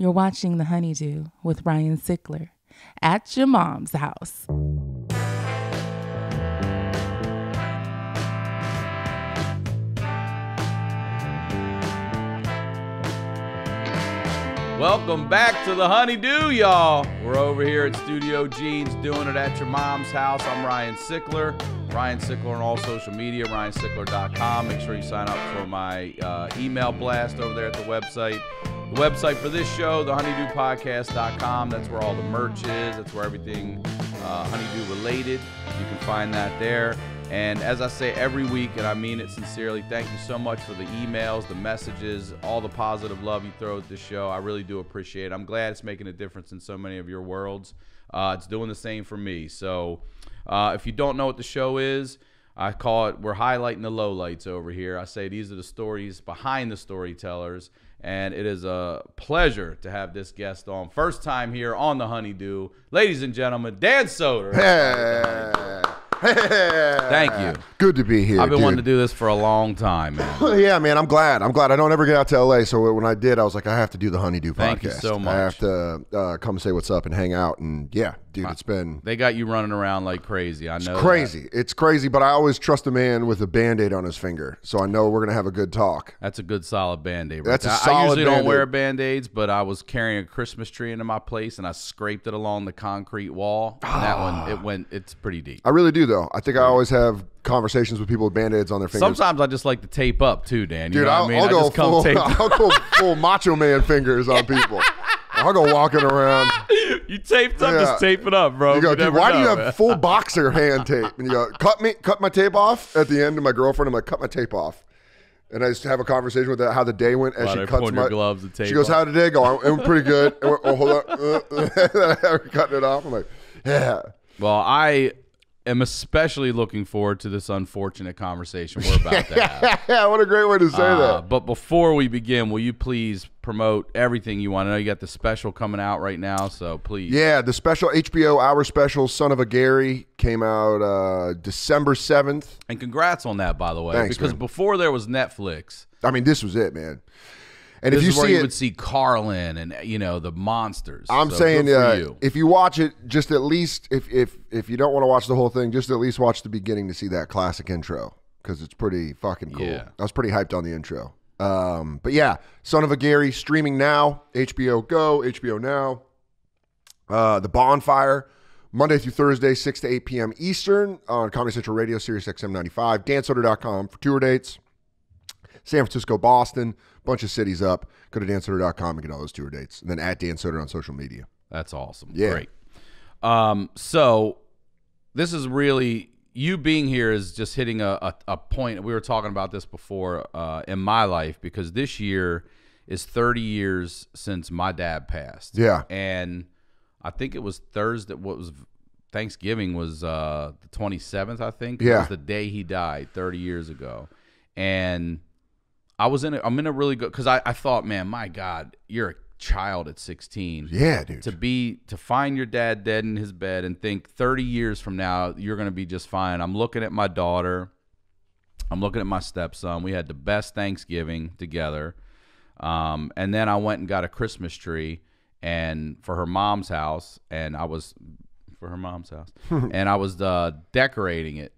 You're watching The Honeydew with Ryan Sickler at your mom's house. Welcome back to the Honeydew, y'all. We're over here at Studio Jeans doing it at your mom's house. I'm Ryan Sickler. Ryan Sickler on all social media, ryansickler.com. Make sure you sign up for my uh, email blast over there at the website. The website for this show, thehoneydewpodcast.com. That's where all the merch is. That's where everything uh, honeydew related. You can find that there. And as I say every week, and I mean it sincerely, thank you so much for the emails, the messages, all the positive love you throw at the show. I really do appreciate it. I'm glad it's making a difference in so many of your worlds. Uh, it's doing the same for me. So uh, if you don't know what the show is, I call it, we're highlighting the lowlights over here. I say these are the stories behind the storytellers. And it is a pleasure to have this guest on. First time here on the Honeydew. Ladies and gentlemen, Dan Soder. Hey. Thank you. Good to be here. I've been dude. wanting to do this for a long time, man. yeah, man, I'm glad. I'm glad. I don't ever get out to LA, so when I did, I was like, I have to do the Honeydew podcast. Thank you so much. I have to uh, come say what's up and hang out. And yeah, dude, it's been They got you running around like crazy. I know. that. crazy. It's crazy, but I always trust a man with a band aid on his finger, so I know we're gonna have a good talk. That's a good solid band aid. That's a solid I usually don't wear band aids, but I was carrying a Christmas tree into my place and I scraped it along the concrete wall. And that one, it ah. went. It's pretty deep. I really do, though. I think I always have conversations with people with band aids on their fingers. Sometimes I just like to tape up too, Dan. You Dude, know I'll, what I mean? I'll I go just come full. I'll go full macho man fingers on people. I'll go walking around. you taped up, Yeah. just tape it up, bro. You go, dude, never why do you have man." full boxer hand tape? And you go, cut me, cut my tape off. At the end of my girlfriend, I'm like, cut my tape off. And I just have a conversation with her how the day went as While she cuts my gloves and tape She goes, off. "How did it go?" Went pretty good. And we're- oh, hold on, cutting it off. I'm like, yeah. Well, I am especially looking forward to this unfortunate conversation we're about to have. yeah, what a great way to say Uh, that. but before we begin, will you please promote everything you want? I know you got the special coming out right now, so please. Yeah, the special HBO hour special, "Son of a Gary," came out uh, December seventh. And congrats on that, by the way, Thanks, because man. before there was Netflix, I mean, this was it, man. And this if you is where see you it, would see Carlin and you know the monsters. I'm So saying, uh, you. if you watch it, just at least if if if you don't want to watch the whole thing, just at least watch the beginning to see that classic intro because it's pretty fucking cool. Yeah. I was pretty hyped on the intro. Um, but yeah, Son of a Gary streaming now, HBO Go, HBO Now. Uh, the Bonfire, Monday through Thursday, 6 to 8 p.m. Eastern on Comedy Central Radio, Sirius XM 95, dansoder.com for tour dates. San Francisco, Boston, bunch of cities up. Go to dansoder.com and get all those tour dates. And then at Dan Soder on social media. That's awesome. Yeah. Great. Um, so this is really you being here is just hitting a, a, a point. We were talking about this before uh, in my life because this year is 30 years since my dad passed. Yeah. And I think it was Thursday. What was Thanksgiving was uh, the 27th, I think. It Yeah. was the day he died 30 years ago. And I was in a, I'm in a really good because I, I thought, man, my God, you're a child at 16 Yeah, dude. to be to find your dad dead in his bed and think 30 years from now you're going to be just fine. I'm looking at my daughter. I'm looking at my stepson. We had the best Thanksgiving together. Um, and then I went and got a Christmas tree and for her mom's house and I was for her mom's house and I was uh, decorating it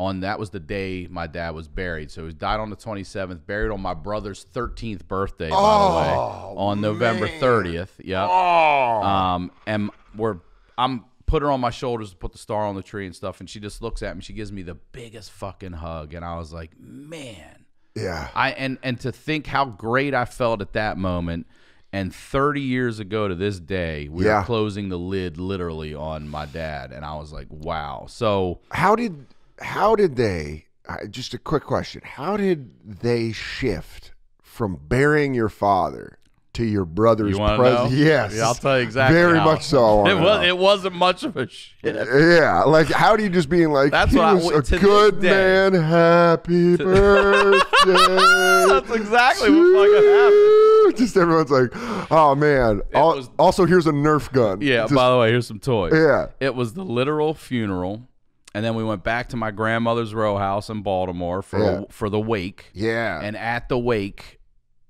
on that was the day my dad was buried. So he died on the 27th, buried on my brother's 13th birthday, by the way, Oh, on November man. 30th. Yep. Oh. Um, and we're I'm put her on my shoulders to put the star on the tree and stuff, and she just looks at me. She gives me the biggest fucking hug, and I was like, man, yeah. I and and to think how great I felt at that moment. And 30 years ago to this day, we Yeah. were closing the lid literally on my dad, and I was like, wow. So How did how did they uh, just a quick question. How did they shift from burying your father to your brother's you? Yes. Yeah, I'll tell you exactly. Very how. much so. It was. know. It wasn't much of a shit. Yeah, like how do you just being like That's he what was to a good man, happy birthday. That's exactly what fucking happened. Just everyone's like, oh man. Was- also, here's a Nerf gun. Yeah. Just- by the way, here's some toys. Yeah. It was the literal funeral, and then we went back to my grandmother's row house in Baltimore for Yeah. for the wake. yeah. And at the wake,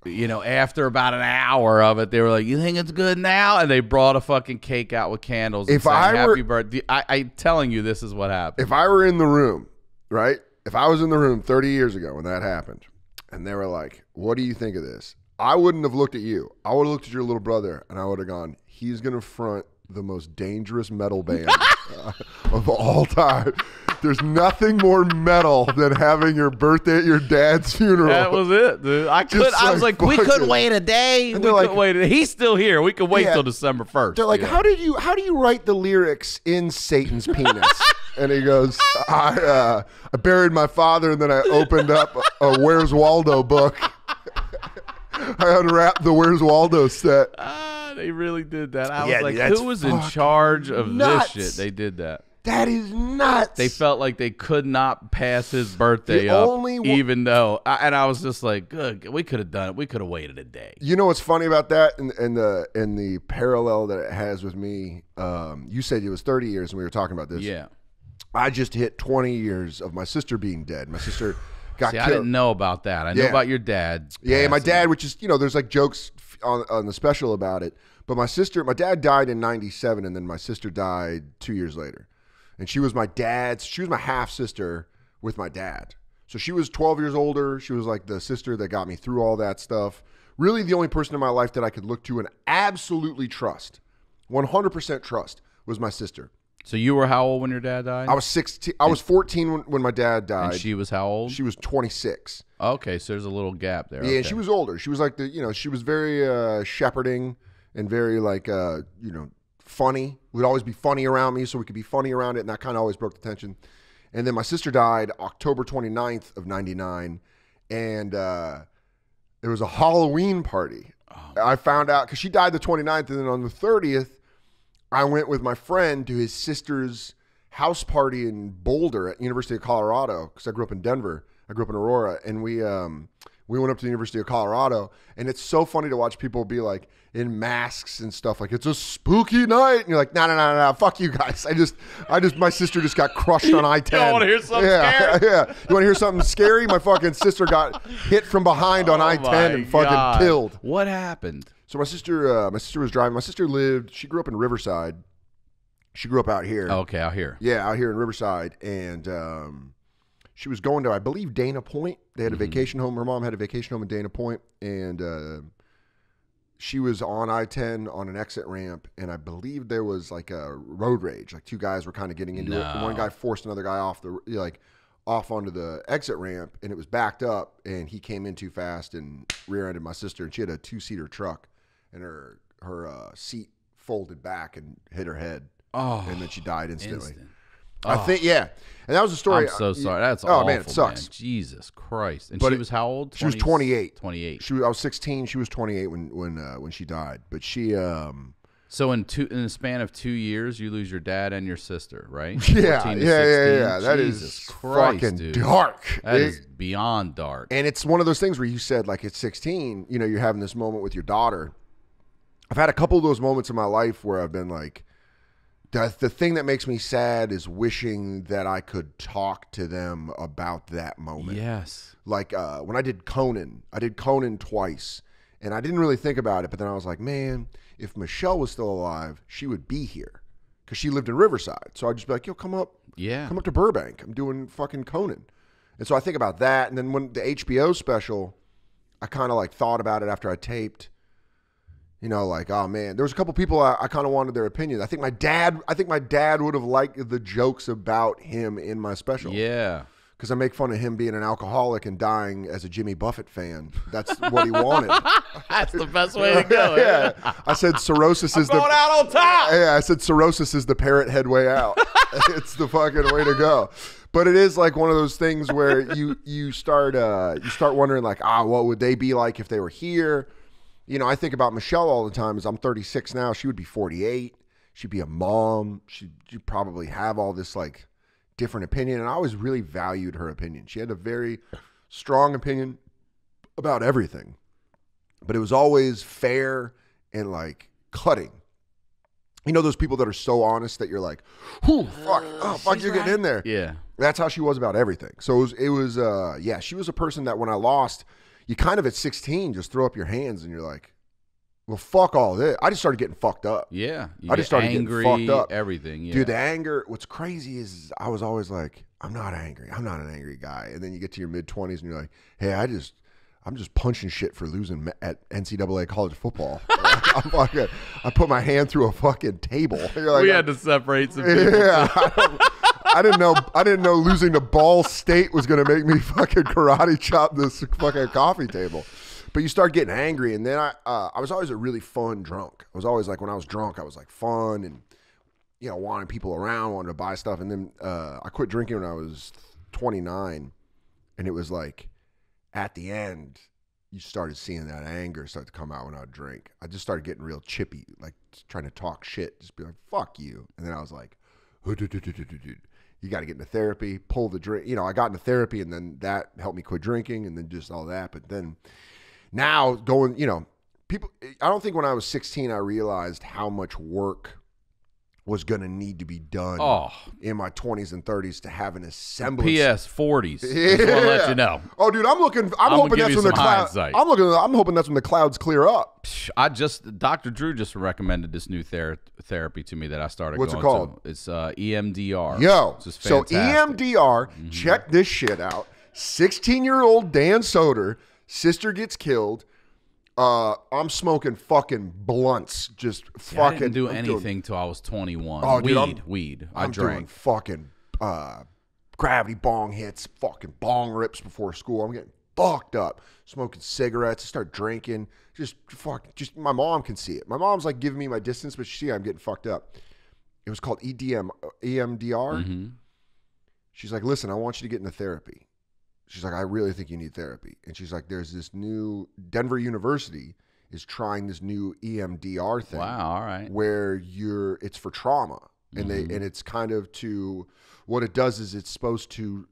You know, after about an hour of it, they were like, "You think it's good now?" And they brought a fucking cake out with candles. and If sang I were- happy birthday, I, I'm telling you, this is what happened. if I were in the room, right? If I was in the room 30 years ago when that happened, and they were like, "What do you think of this?" I wouldn't have looked at you. I would have looked at your little brother, and I would have gone, "He's gonna front the most dangerous metal band uh, of all time." There's nothing more metal than having your birthday at your dad's funeral. That was it, dude. I could. I was like like, we couldn't wait a day. We And couldn't like- wait. A, he's still here. We can wait Yeah. till December first. They're like, how did you how do you write the lyrics in Satan's penis? and he goes, I uh, I buried my father and then I opened up a Where's Waldo book. I unwrapped the Where's Waldo set. They really did that. I Yeah, was like, that's who was in fucking charge of nuts. this shit? They did that. That is nuts. They felt like they could not pass his birthday The up, only one- even though. I, and I was just like, good. We could have done it. We could have waited a day. You know what's funny about that, and, and the and the parallel that it has with me. Um, you said it was 30 years, and we were talking about this. Yeah. I just hit 20 years of my sister being dead. My sister got See, killed. I didn't know about that. I know Yeah. about your dad. Yeah, my passing. dad, which is you know, there's like jokes f- on on the special about it. But my sister, my dad died in '97, and then my sister died two years later, and she was my dad's. She was my half sister with my dad. So she was 12 years older. She was like the sister that got me through all that stuff. Really, the only person in my life that I could look to and absolutely trust, 100% trust, was my sister. So you were how old when your dad died? I was 16. I was 14 when, when my dad died. and she was how old? she was 26. okay, so there's a little gap there. Yeah, okay. she was older. She was like the, you know, she was very uh, shepherding and very like, uh, you know, funny. Would always be funny around me, so we could be funny around it, and that kind of always broke the tension. And then my sister died October 29th of 99, and uh, there was a Halloween party. I found out because she died the 29th, and then on the 30th, I went with my friend to his sister's house party in Boulder at University of Colorado because I grew up in Denver. I grew up in Aurora, and we um, we went up to the University of Colorado, and it's so funny to watch people be like in masks and stuff like it's a spooky night, and you're like, no, no, no, no, fuck you guys. I just, I just, my sister just got crushed on I ten. wanna hear something yeah, scary? Yeah, you want to hear something scary? My fucking sister got hit from behind on Oh I ten and fucking God. killed. What happened? So my sister, uh, my sister was driving. My sister lived. She grew up in Riverside. She grew up out here. Okay, out here. Yeah, out here in Riverside, and um, she was going to, I believe, Dana Point. They had a vacation home. Her mom had a vacation home in Dana Point, and uh, she was on I ten on an exit ramp, and I believe there was like a road rage. Like two guys were kind of getting into it. One guy forced another guy off the like off onto the exit ramp, and it was backed up, and he came in too fast and rear-ended my sister. And she had a two-seater truck, and her her uh, seat folded back and hit her head, Oh, and then she died instantly. instant. I think yeah, and that was the story. I'm so Uh, sorry. That's oh awful, man, it sucks. Jesus Christ. And But she it- was how old? she was 28. 28. She was, I was 16. She was 28 when when uh, when she died. But she, um, So in two in the span of two years, you lose your dad and your sister, right? yeah, yeah, yeah, 16? yeah. That is Jesus Christ, fucking dude. dark. That It- is beyond dark. and it's one of those things where you said like at 16, you know, you're having this moment with your daughter. I've had a couple of those moments in my life where I've been like, the, the thing that makes me sad is wishing that I could talk to them about that moment. yes. like uh, when I did Conan, I did Conan twice, and I didn't really think about it. But then I was like, man, if Michelle was still alive, she would be here because she lived in Riverside. So I'd just be like, yo, come up, Yeah. come up to Burbank. I'm doing fucking Conan, and so I think about that. And then when the HBO special, I kind of like thought about it after I taped. You know, like, oh man, there was a couple people I, I kind of wanted their opinion. I think my dad, I think my dad would have liked the jokes about him in my special Yeah. because I make fun of him being an alcoholic and dying as a Jimmy Buffett fan. That's what he wanted. That's the best way to go. yeah, I said cirrhosis is the out on top. yeah. I said cirrhosis is the parrot head way out. it's the fucking way to go. But it is like one of those things where you you start uh, you start wondering like ah what would they be like if they were here? You know, I think about Michelle all the time. As I'm 36 now, she would be 48. She'd be a mom. She'd, she'd probably have all this like different opinion, and I always really valued her opinion. She had a very strong opinion about everything, but it was always fair and like cutting. You know those people that are so honest that you're like, "Whew, fuck, oh fuck, you're getting in there." Yeah. That's how she was about everything. So it was, it was uh, yeah, she was a person that when I lost, you kind of at 16 just throw up your hands and you're like, well, fuck all this. I just started getting fucked up. Yeah, I just started getting fucked up. Everything, yeah. Dude, the anger, what's crazy is I was always like, I'm not angry. I'm not an angry guy. And then you get to your mid 20s and you're like, hey, I just, I'm just punching shit for losing at NCAA college football. I'm fucking, I put my hand through a fucking table. You're like, we had to separate some people. yeah, I, didn't know. I didn't know losing to Ball State was going to make me fucking karate chop this fucking coffee table. But you start getting angry, and then I, uh, I was always a really fun drunk. I was always like, when I was drunk, I was like fun and you know wanting people around, wanted to buy stuff. And then uh, I quit drinking when I was 29, and it was like at the end, you started seeing that anger start to come out when I would drink. I just started getting real chippy, like trying to talk shit, just be like, fuck you. And then I was like, you got to get into therapy, pull the drink. You know, I got into therapy and then that helped me quit drinking and then just all that. But then now going, you know, people, I don't think when I was 16, I realized how much work was going to need to be done Oh, in my 20s and 30s to have an assembly. PS 40s. Just want to let you know. Oh, dude, I'm looking. I'm, gonna hoping that's when the clouds. I'm looking. I'm hoping that's when the clouds clear up. I just Dr. Drew just recommended this new ther- therapy to me that I started. What's it called? To. It's uh, EMDR. Yo, so E fantastic. Mm-hmm. EMDR, check this shit out. 16 year old Dan Soder, sister gets killed. Uh, I'm smoking fucking blunts. Just Yeah, I fucking didn't do I'm doing- anything till I was 21. Oh, weed, dude, I'm- weed. I I'm doing drank. fucking uh, gravity bong hits, fucking bong rips before school. I'm getting fucked up, smoking cigarettes. I start drinking. Just fuck. Just my mom can see it. My mom's like giving me my distance, but she I'm getting fucked up. It was called EDM, uh, EMDR. hmm She's like, listen, I want you to get into therapy. She's like, I really think you need therapy. And she's like, there's this new Denver University is trying this new EMDR thing Wow. All right. where you're it's for trauma and Mm-hmm. they and it's kind of to what it does is it's supposed to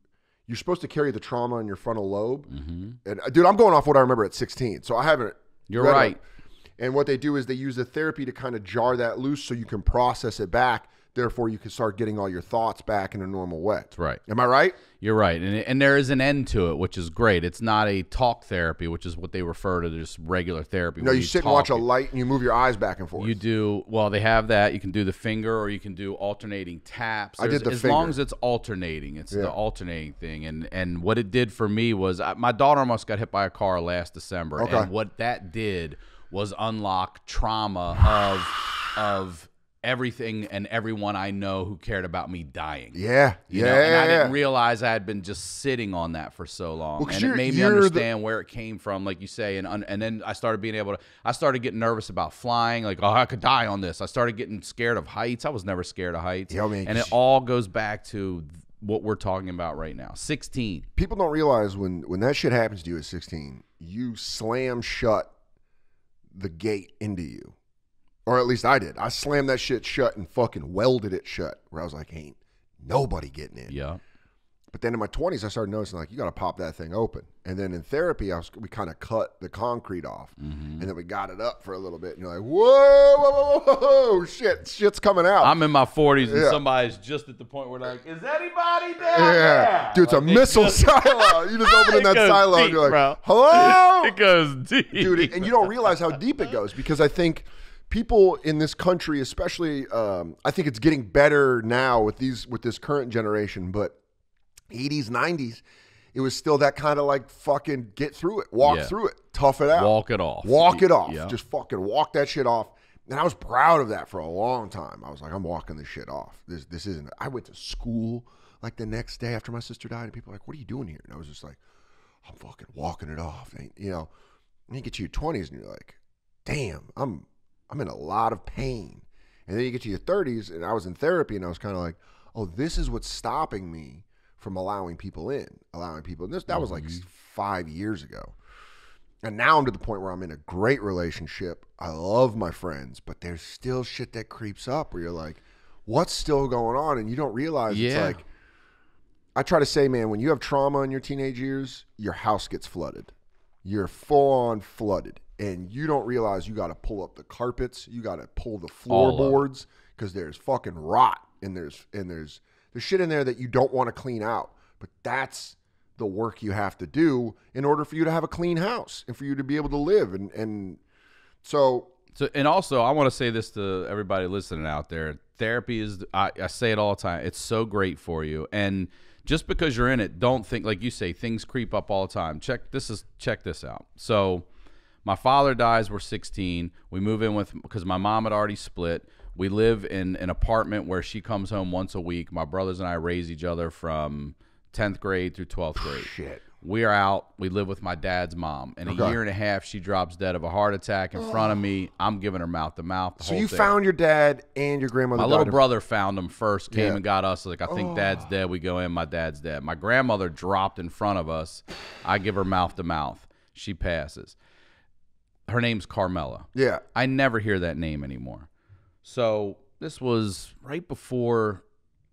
you're supposed to carry the trauma in your frontal lobe hmm and uh, dude i'm going off what i remember at 16 so i haven't You're right. it. and what they do is they use the therapy to kind of jar that loose so you can process it back therefore you can start getting all your thoughts back in a normal way That's right. am i right You're right, and and there is an end to it, which is great. It's not a talk therapy, which is what they refer to just regular therapy. no where you sit and watch a light and you move your eyes back and forth You do well. They have that. You can do the finger, or you can do alternating taps. I did There's- the as finger. long as it's alternating. It's Yeah. the alternating thing. And and what it did for me was I, my daughter almost got hit by a car last December, Okay. and what that did was unlock trauma of of everything and everyone I know who cared about me dying. yeah You yeah know, and I didn't realize I had been just sitting on that for so long, Well, and it made me you're the- understand where it came from, like you say, and and then I started being able to. I started getting nervous about flying, like oh, I could die on this. I started getting scared of heights. I was never scared of heights, Yeah, I mean, and it all goes back to what we're talking about right now. Sixteen. people don't realize when when that shit happens to you at 16 you slam shut the gate into you or at least i did i slammed that shit shut and fucking welded it shut where i was like ain't nobody getting in Yeah, but then in my 20s i started noticing like you got to pop that thing open and then in therapy i was we kind of cut the concrete off Mm-hmm. and then we got it up for a little bit and you're like whoa whoa whoa, whoa, whoa shit shit's coming out I'm in my forties, and Yeah. somebody's just at the point where like, "Is anybody down yeah, there?" dude, it's a Like, they missile just- silo. You just open in that silo and you're like, bro. "Hello, It goes deep, dude and you don't realize how deep it goes because i think people in this country especially um, i think it's getting better now with these with this current generation but 80s 90s it was still that kind of like fucking get through it walk Yeah. through it tough it out. Walk it off. walk it off. Yeah. just fucking walk that shit off. And i was proud of that for a long time. I was like i'm walking this shit off. This this isn't i went to school like the next day after my sister died and people were like what are you doing here? And i was just like i'm fucking walking it off. And, you know and you get to your 20s and you're like damn i'm i'm in a lot of pain and then you get to your 30s and i was in therapy and i was kind of like oh this is what's stopping me from allowing people in allowing people and this that was like mm-hmm. five years ago and now I'm to the point where I'm in a great relationship. I love my friends, but there's still shit that creeps up where you're like, what's still going on? And you don't realize it's like, I try to say, man, when you have trauma in your teenage years, your house gets flooded. You're full on flooded. And you don't realize you got to pull up the carpets, you got to pull the All of it. floorboards because there's fucking rot and there's and there's there's shit in there that you don't want to clean out. But that's the work you have to do in order for you to have a clean house and for you to be able to live and and so So, and also, I want to say this to everybody listening out there: therapy is. I, I say it all the time. It's so great for you, and just because you're in it, don't think like you say things creep up all the time. Check this is check this out. So, my father dies. We're 16. We move in with because my mom had already split. We live in an apartment where she comes home once a week. My brothers and I raise each other from 10th grade through 12th grade. shit. We are out. We live with my dad's mom. In a year and a half, she drops dead of a heart attack in front of me. I'm giving her mouth to mouth. the So you thing. found your dad and your grandmother. my little brother found him first. Came Yeah. Oh. and got us. Like I think dad's oh. dead. We go in. My dad's dead. My grandmother dropped in front of us. I give her mouth to mouth. She passes. Her name's Carmela. Yeah. I never hear that name anymore. So this was right before,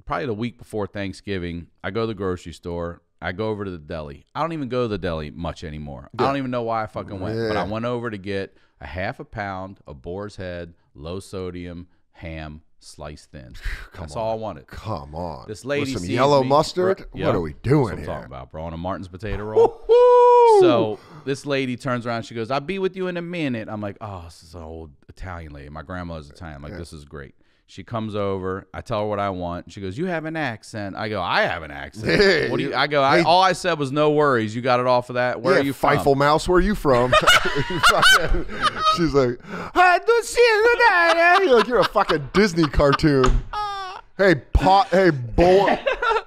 probably the week before Thanksgiving. I go to the grocery store. I go over to the deli. I don't even go to the deli much anymore. I don't even know why I fucking went, but I went over to get a half a pound of boar's head, low sodium ham, sliced thin. That's all I wanted. Come on. This lady With some yellow me- mustard. Right, What are we doing what I'm here? talking about, bro. On a Martin's potato roll. So this lady turns around. She goes, "I'll be with you in a minute." I'm like, "Oh, this is an old Italian lady. My grandmother's Italian. I'm like, this is great." She comes over. I tell her what I want. She goes, "You have an accent." I go, "I have an accent." What do you? I go, I, hey- all I said was no worries. You got it off of that. Where yeah, are you from? Fievel Mouse, where are you from? She's like, I don't see it. You're like, you're a fucking Disney cartoon. Hey, pot. Hey, bowl.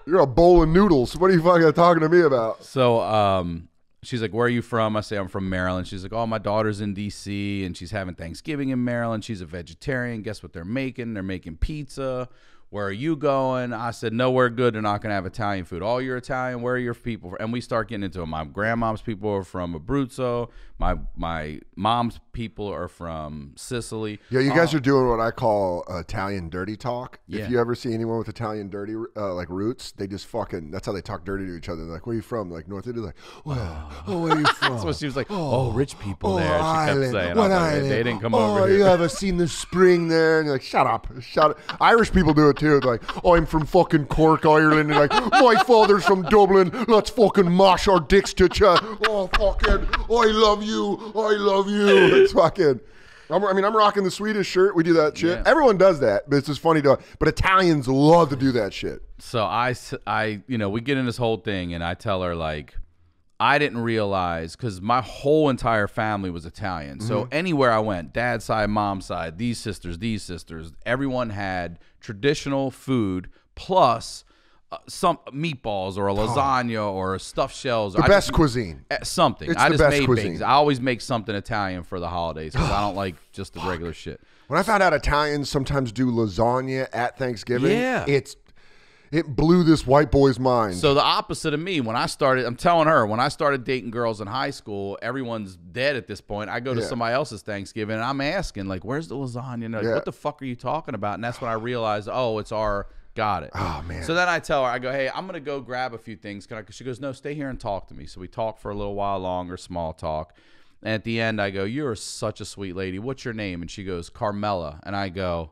You're a bowl of noodles. What are you fucking talking to me about? So um, she's like, "Where are you from?" I say, "I'm from Maryland." She's like, "Oh, my daughter's in D.C. and she's having Thanksgiving in Maryland. She's a vegetarian. Guess what they're making? They're making pizza. Where are you going?" I said, "Nowhere good. They're not gonna have Italian food. All you're Italian. Where are your people?" And we start getting into it. My grandmom's people are from Abruzzo. My my mom's people are from Sicily. Yeah, you guys are doing what I call Italian dirty talk. Yeah. If you ever see anyone with Italian dirty uh, like roots, they just fucking. That's how they talk dirty to each other. They're like, "Where are you from?" Like North Italy. Like, well, oh, where are you from? So she was like, "Oh, rich people Oh, there." She kept saying, What was like, "They didn't come oh, over you here." haven't seen the spring there? And you're like, shut up, shut up. Irish people do it too. Like, I'm from fucking Cork, Ireland. And like, my father's from Dublin. Let's fucking mash our dicks to you. Oh, fucking, I love you. I love you. It's fucking. I'm, I mean, I'm rocking the Swedish shirt. We do that shit. Yeah. Everyone does that, but it's just funny to. But Italians love to do that shit. so I, I, you know, we get in this whole thing, and I tell her like, I didn't realize because my whole entire family was Italian. So Mm-hmm. anywhere I went, dad's side, mom's side, these sisters, these sisters, everyone had traditional food plus uh, some meatballs or a lasagna or stuffed shells. Oh. The I best just- cuisine. eh, something. It's I the just best made cuisine. things. I always make something Italian for the holidays because I don't like just the regular shit. When I found out Italians sometimes do lasagna at Thanksgiving, Yeah. it's it blew this white boy's mind. So the opposite of me, when I started, I'm telling her, when I started dating girls in high school, everyone's dead at this point. I go to Yeah. somebody else's Thanksgiving and I'm asking, like, where's the lasagna? And they're like, Yeah. what the fuck are you talking about? And that's when I realized, oh, it's our, got it. Oh, man. So then I tell her, I go, hey, I'm going to go grab a few things. Can I? She goes, no, stay here and talk to me. So we talk for a little while longer, small talk. And at the end, I go, you're such a sweet lady. What's your name? And she goes, Carmela. And I go,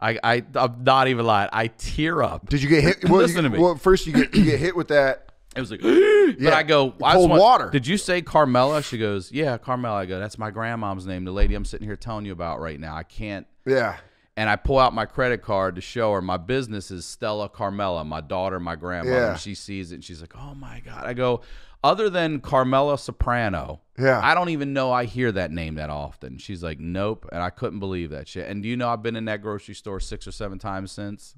I, I, I'm not even lying. I tear up. Did you get hit? Well, Listen you, to me. Well, first you get you get hit with that. It was like, but I go, I cold want- water. Did you say Carmela? She goes, yeah, Carmela. I go, that's my grandmom's name, the lady I'm sitting here telling you about right now. I can't. Yeah. And I pull out my credit card to show her my business is Stella Carmela, my daughter, my grandmother. Yeah. And she sees it and she's like, oh my God. I go, other than Carmela Soprano, Yeah. I don't even know I hear that name that often. She's like, nope. And I couldn't believe that shit. And do you know I've been in that grocery store six or seven times since?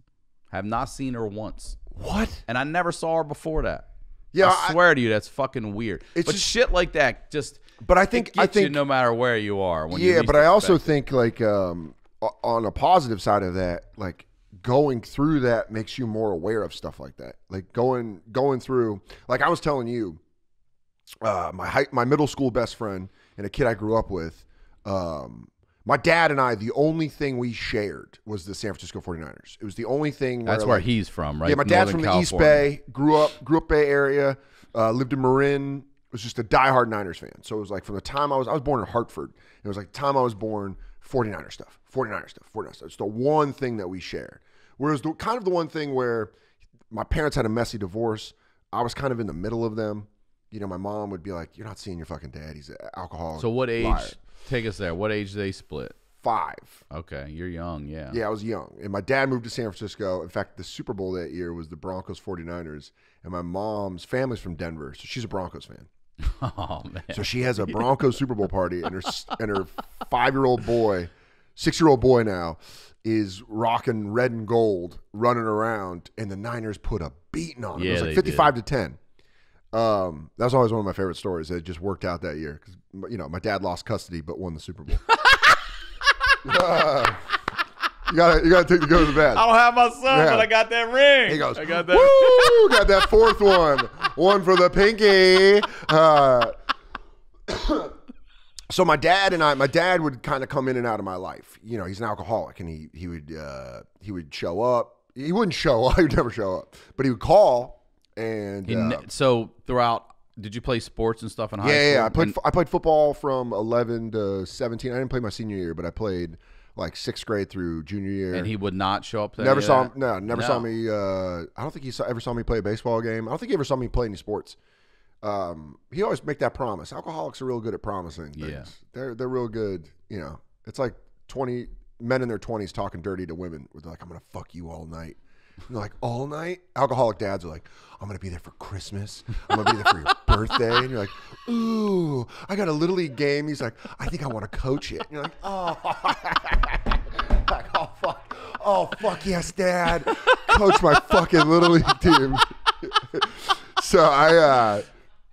Have not seen her once. What? And I never saw her before that. Yeah, I I- swear to you, that's fucking weird. It's but just- shit like that just. But I think I you think no matter where you are. When you yeah, least but I also it. think like um, on a positive side of that, like going through that makes you more aware of stuff like that. Like going going through, like I was telling you, uh, my high, my middle school best friend and a kid I grew up with. Um, my dad and I, the only thing we shared was the San Francisco 49ers. It was the only thing. that's where, where like, he's from, right? Yeah, my dad's Northern from the East Bay. Grew up, grew up Bay Area. Uh, lived in Marin. Was just a diehard Niners fan. So it was like from the time I was, I was born in Hartford. It was like the time I was born, 49er stuff, 49er stuff, 49er stuff. It's the one thing that we shared. Whereas the kind of the one thing where my parents had a messy divorce. I was kind of in the middle of them. You know, my mom would be like, "You're not seeing your fucking dad. He's an alcoholic." So what age? liar." Take us there. What age they split? Five. Okay, you're young. Yeah. Yeah, I was young. And my dad moved to San Francisco. In fact, the Super Bowl that year was the Broncos 49ers. And my mom's family's from Denver. So she's a Broncos fan. Oh man. So she has a Broncos Super Bowl party, and her and her five year old boy, six year old boy now, is rocking red and gold, running around, and the Niners put a beating on him. it Yeah, was like fifty five to ten. Um, that was always one of my favorite stories. It just worked out that year because you know my dad lost custody but won the Super Bowl. Uh, you gotta you gotta take the go to the bed. I don't have my son, Yeah. but I got that ring. He goes, I got that. Woo! Got that fourth one. One for the pinky. Uh, so my dad and I, my dad would kind of come in and out of my life. You know, he's an alcoholic, and he he would uh, he would show up. He wouldn't show up. He would never show up, but he would call. And He uh, ne- so throughout, did you play sports and stuff in high yeah, yeah, school? yeah, I played And- I played football from 11 to 17. I didn't play my senior year, but I played like sixth grade through junior year. and he would not show up. Never saw him. No, never No. saw me. Uh, I don't think he saw, ever saw me play a baseball game. I don't think he ever saw me play any sports. Um, he always make that promise. Alcoholics are real good at promising things. Yeah. They're they're real good. You know, it's like twenty men in their twenties talking dirty to women. With like, I'm gonna fuck you all night. And they're like all night. Alcoholic dads are like, I'm gonna be there for Christmas. I'm gonna be there for your birthday. And you're like, ooh, I got a little league game. He's like, I think I want to coach it. And you're like, oh, like, oh fuck, oh fuck yes, dad, coach my fucking little league team. so I, uh,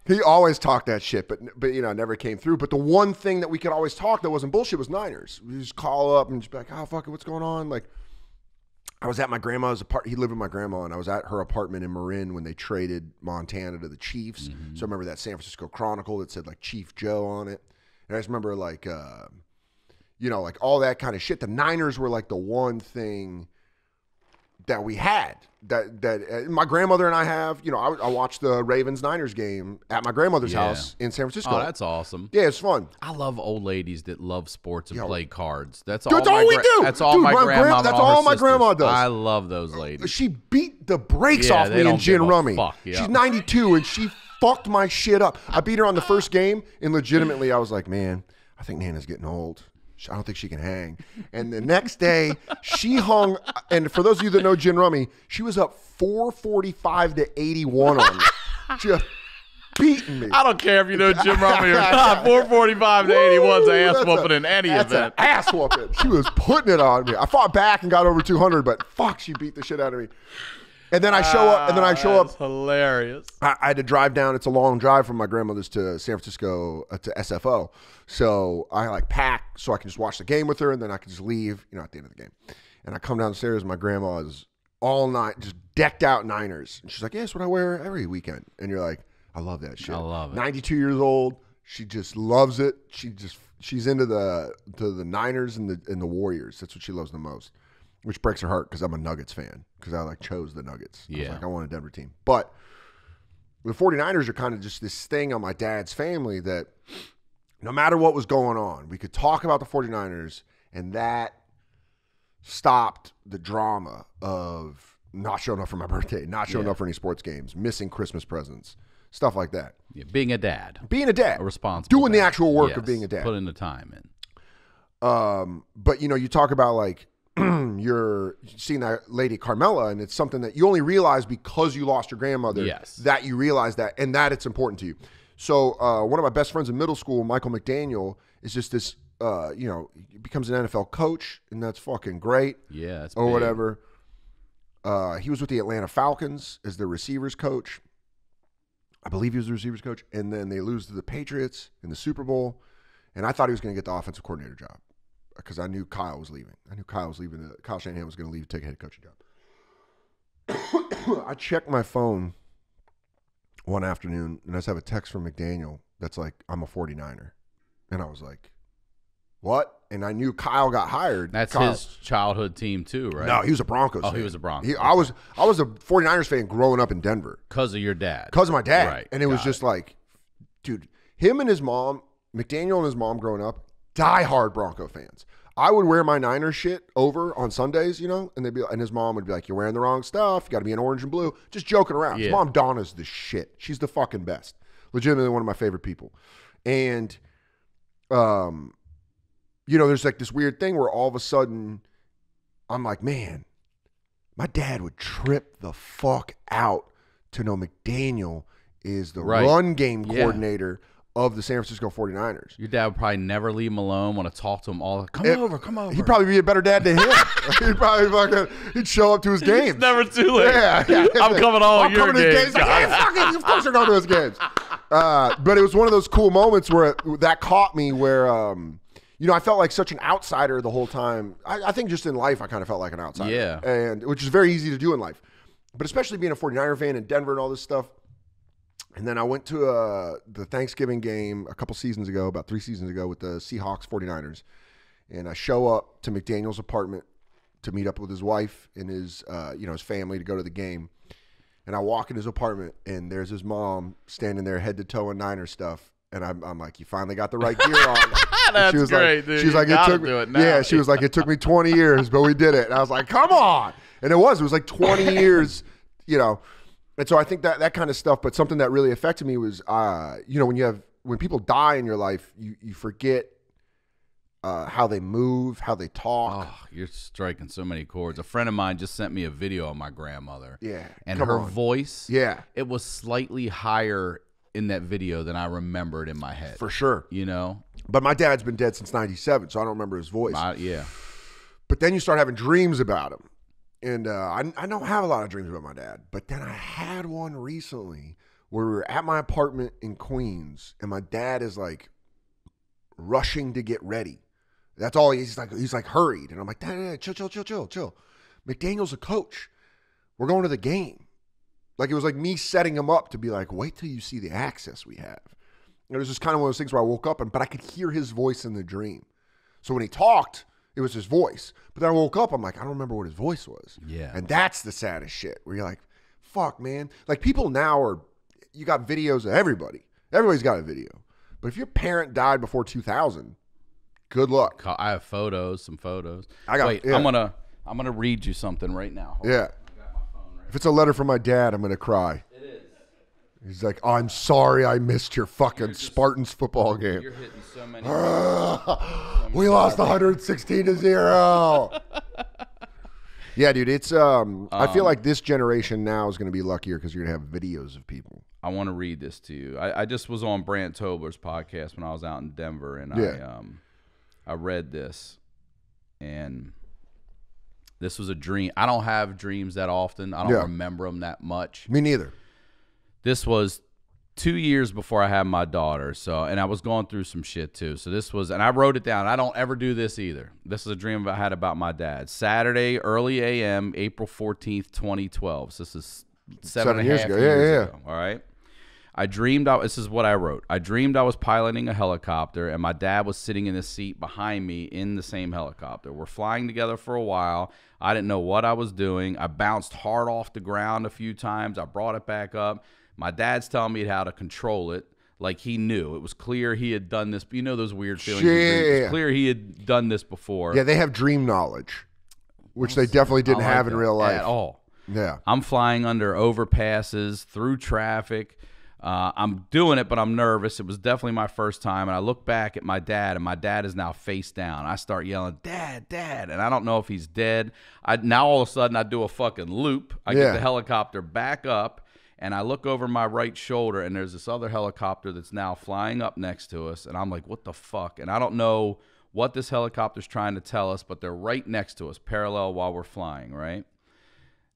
he always talked that shit, but but you know, never came through. But the one thing that we could always talk that wasn't bullshit was Niners. We just call up and just be like, oh fuck it, what's going on? Like, I was at my grandma's apartment. He lived with my grandma, and I was at her apartment in Marin when they traded Montana to the Chiefs. So I remember that San Francisco Chronicle that said like Chief Joe on it, and I just remember like, uh, you know, like all that kind of shit. The Niners were like the one thing that we had that that uh, my grandmother and I have. You know, I, I watched the Ravens Niners game at my grandmother's Yeah. house in San Francisco. Oh, that's awesome. yeah, it's fun. I love old ladies that love sports and Yo. play cards. That's all. all we do. That's all Dude, my, my grandma. grand- that's all, all my grandma does. I love those ladies. She beat the brakes Yeah, off me in gin rummy. fuck, yeah. She's 92 and she fucked my shit up. I beat her on the first game, and legitimately, I was like, man, I think Nana's getting old. I don't think she can hang. And the next day, she hung. And for those of you that know gin rummy, she was up 445 to 81 on me. Just beating me. I don't care if you know Jim Rummy or not. 445 to 81's an ass whooping in any that's event. An ass whooping. She was putting it on me. I fought back and got over 200, but fuck, she beat the shit out of me. And then I show up, and then I show up That's hilarious. I, I had to drive down. It's a long drive from my grandmother's to San Francisco uh, to SFO. So I like pack so I can just watch the game with her, and then I can just leave. You know, at the end of the game. And I come downstairs. My grandma is all night just decked out Niners, and she's like, "Yeah, that's what I wear every weekend." And you're like, "I love that shit." I love it. 92 years old. She just loves it. She just she's into the to the Niners and the and the Warriors. That's what she loves the most. Which breaks her heart because I'm a Nuggets fan because I like chose the Nuggets. I Yeah. like, I want a Denver team, but the 49ers are kind of just this thing on my dad's family that no matter what was going on, we could talk about the 49ers and that stopped the drama of not showing up for my birthday, not showing Yeah. up for any sports games, missing Christmas presents, stuff like that. Yeah, being a dad, Being a dad, a responsible doing the actual work of being a dad. Putting the time in. Um, but you know, you talk about like you're seeing that lady Carmela, and it's something that you only realize because you lost your grandmother. Yes. That you realize that, and that it's important to you. So uh, one of my best friends in middle school, Michael McDaniel, is just this. Uh, you know, he becomes an NFL coach, and that's fucking great, Yeah, that's or big. whatever. Uh, he was with the Atlanta Falcons as their receivers coach. I believe he was the receivers coach, and then they lose to the Patriots in the Super Bowl. And I thought he was going to get the offensive coordinator job because I knew Kyle was leaving. I knew Kyle was leaving. The, Kyle Shanahan was going to leave to take a head coaching job. I checked my phone one afternoon, and I just have a text from McDaniel that's like, "I'm a 49er," and I was like, "What?" And I knew Kyle got hired. That's Kyle- his childhood team too, right? No, he was a Broncos. Oh, he was a Broncos. He- I was I was a 49ers fan growing up in Denver because of your dad. because of my dad. Right, And it was got just like, dude, him and his mom, McDaniel and his mom growing up, diehard Bronco fans. I would wear my Niner shit over on Sundays, you know, and they'd be and his mom would be like, "You're wearing the wrong stuff. You got to be in orange and blue." Just joking around. His mom Donna's the shit. She's the fucking best. Legitimately one of my favorite people. And, um, you know, there's like this weird thing where all of a sudden, I'm like, man, my dad would trip the fuck out to know McDaniel is the Right. run game Yeah. Of the San Francisco 49ers. Your dad would probably never leave him alone. Want to talk to him all. Come It- over, come over. He'd probably be a better dad than him. he'd probably fucking he'd show up to his games. It's never too late. Yeah, yeah. I'm coming all I'm your coming to games. games. Like, hey, fuck. Of course you're going to his games. Uh, but it was one of those cool moments where it- that caught me where, um, you know, I felt like such an outsider the whole time. I, I think just in life, I kind of felt like an outsider. Yeah. And which is very easy to do in life. But especially being a 49er fan in Denver and all this stuff. And then I went to uh, the Thanksgiving game a couple seasons ago, about three seasons ago, with the Seahawks 49ers. And I show up to McDaniel's apartment to meet up with his wife and his, uh, you know, his family to go to the game. And I walk in his apartment, and there's his mom standing there, head to toe in Niner stuff. And I'm, I'm like, you finally got the right gear on. That's she was great, like, dude. She was You like, it took me. it now. Yeah, she was like, it took me 20 years, but we did it. And I was like, come on. And it was. It was like 20 years, you know. And so I think that that kind of stuff. But something that really affected me was, uh, you know, when you have when people die in your life, you you forget uh, how they move, how they talk. Oh, you're striking so many chords. A friend of mine just sent me a video of my grandmother. Yeah, And her on. voice, Yeah, it was slightly higher in that video than I remembered in my head. for sure. you know? But my dad's been dead since '97, so I don't remember his voice. I, yeah. But then you start having dreams about him. And uh, I, I don't have a lot of dreams about my dad. But then I had one recently where we were at my apartment in Queens, and my dad is like rushing to get ready. That's all he's like. He's like hurried, and I'm like, dad, chill, chill, chill, chill, chill. McDaniel's a coach. We're going to the game. Like it was like me setting him up to be like, wait till you see the access we have. And it was just kind of one of those things where I woke up and, but I could hear his voice in the dream. So when he talked, it was his voice. But then I woke up, I'm like, I don't remember what his voice was. Yeah. And that's the saddest shit where you're like, fuck, man. Like people now are, you got videos of everybody. Everybody's got a video. But if your parent died before 2000, good luck. I have photos, some photos. I got- Wait, yeah. I'm gonna I'm gonna read you something right now. Hold. Yeah. I got my phone right. If it's a letter from my dad, I'm going to cry. He's like, oh, I'm sorry I missed your fucking Spartans football game. You're hitting so many. we lost 116 to 0. yeah, dude, it's um, I feel like this generation now is going to be luckier cuz you're going to have videos of people. I want to read this to you. I, I just was on Brant Tobler's podcast when I was out in Denver, and I um, I read this, and this was a dream. I don't have dreams that often. I don't Yeah. remember them that much. Me neither. This was two years before I had my daughter. So, and I was going through some shit too. So this was, and I wrote it down. I don't ever do this either. This is a dream I had about my dad. Saturday, early a.m., April fourteenth, twenty twelve. So this is seven, Seven years ago. Yeah, years yeah, yeah. ago. All right. I dreamed. I, this is what I wrote. I dreamed I was piloting a helicopter, and my dad was sitting in the seat behind me in the same helicopter. We're flying together for a while. I didn't know what I was doing. I bounced hard off the ground a few times. I brought it back up. My dad's telling me how to control it. Like he knew. It was clear he had done this. You know those weird feelings. dream? It Yeah. was clear he had done this before. Yeah, they have dream knowledge, which they definitely didn't like have in real life. at all. Yeah. I'm flying under overpasses through traffic. Uh, I'm doing it, but I'm nervous. It was definitely my first time. And I look back at my dad, and my dad is now face down. I start yelling, Dad, Dad. And I don't know if he's dead. I Now all of a sudden, I do a fucking loop. I Yeah. get the helicopter back up, and I look over my right shoulder, and there's this other helicopter that's now flying up next to us. And I'm like, What the fuck? And I don't know what this helicopter's trying to tell us, but they're right next to us, parallel while we're flying, right?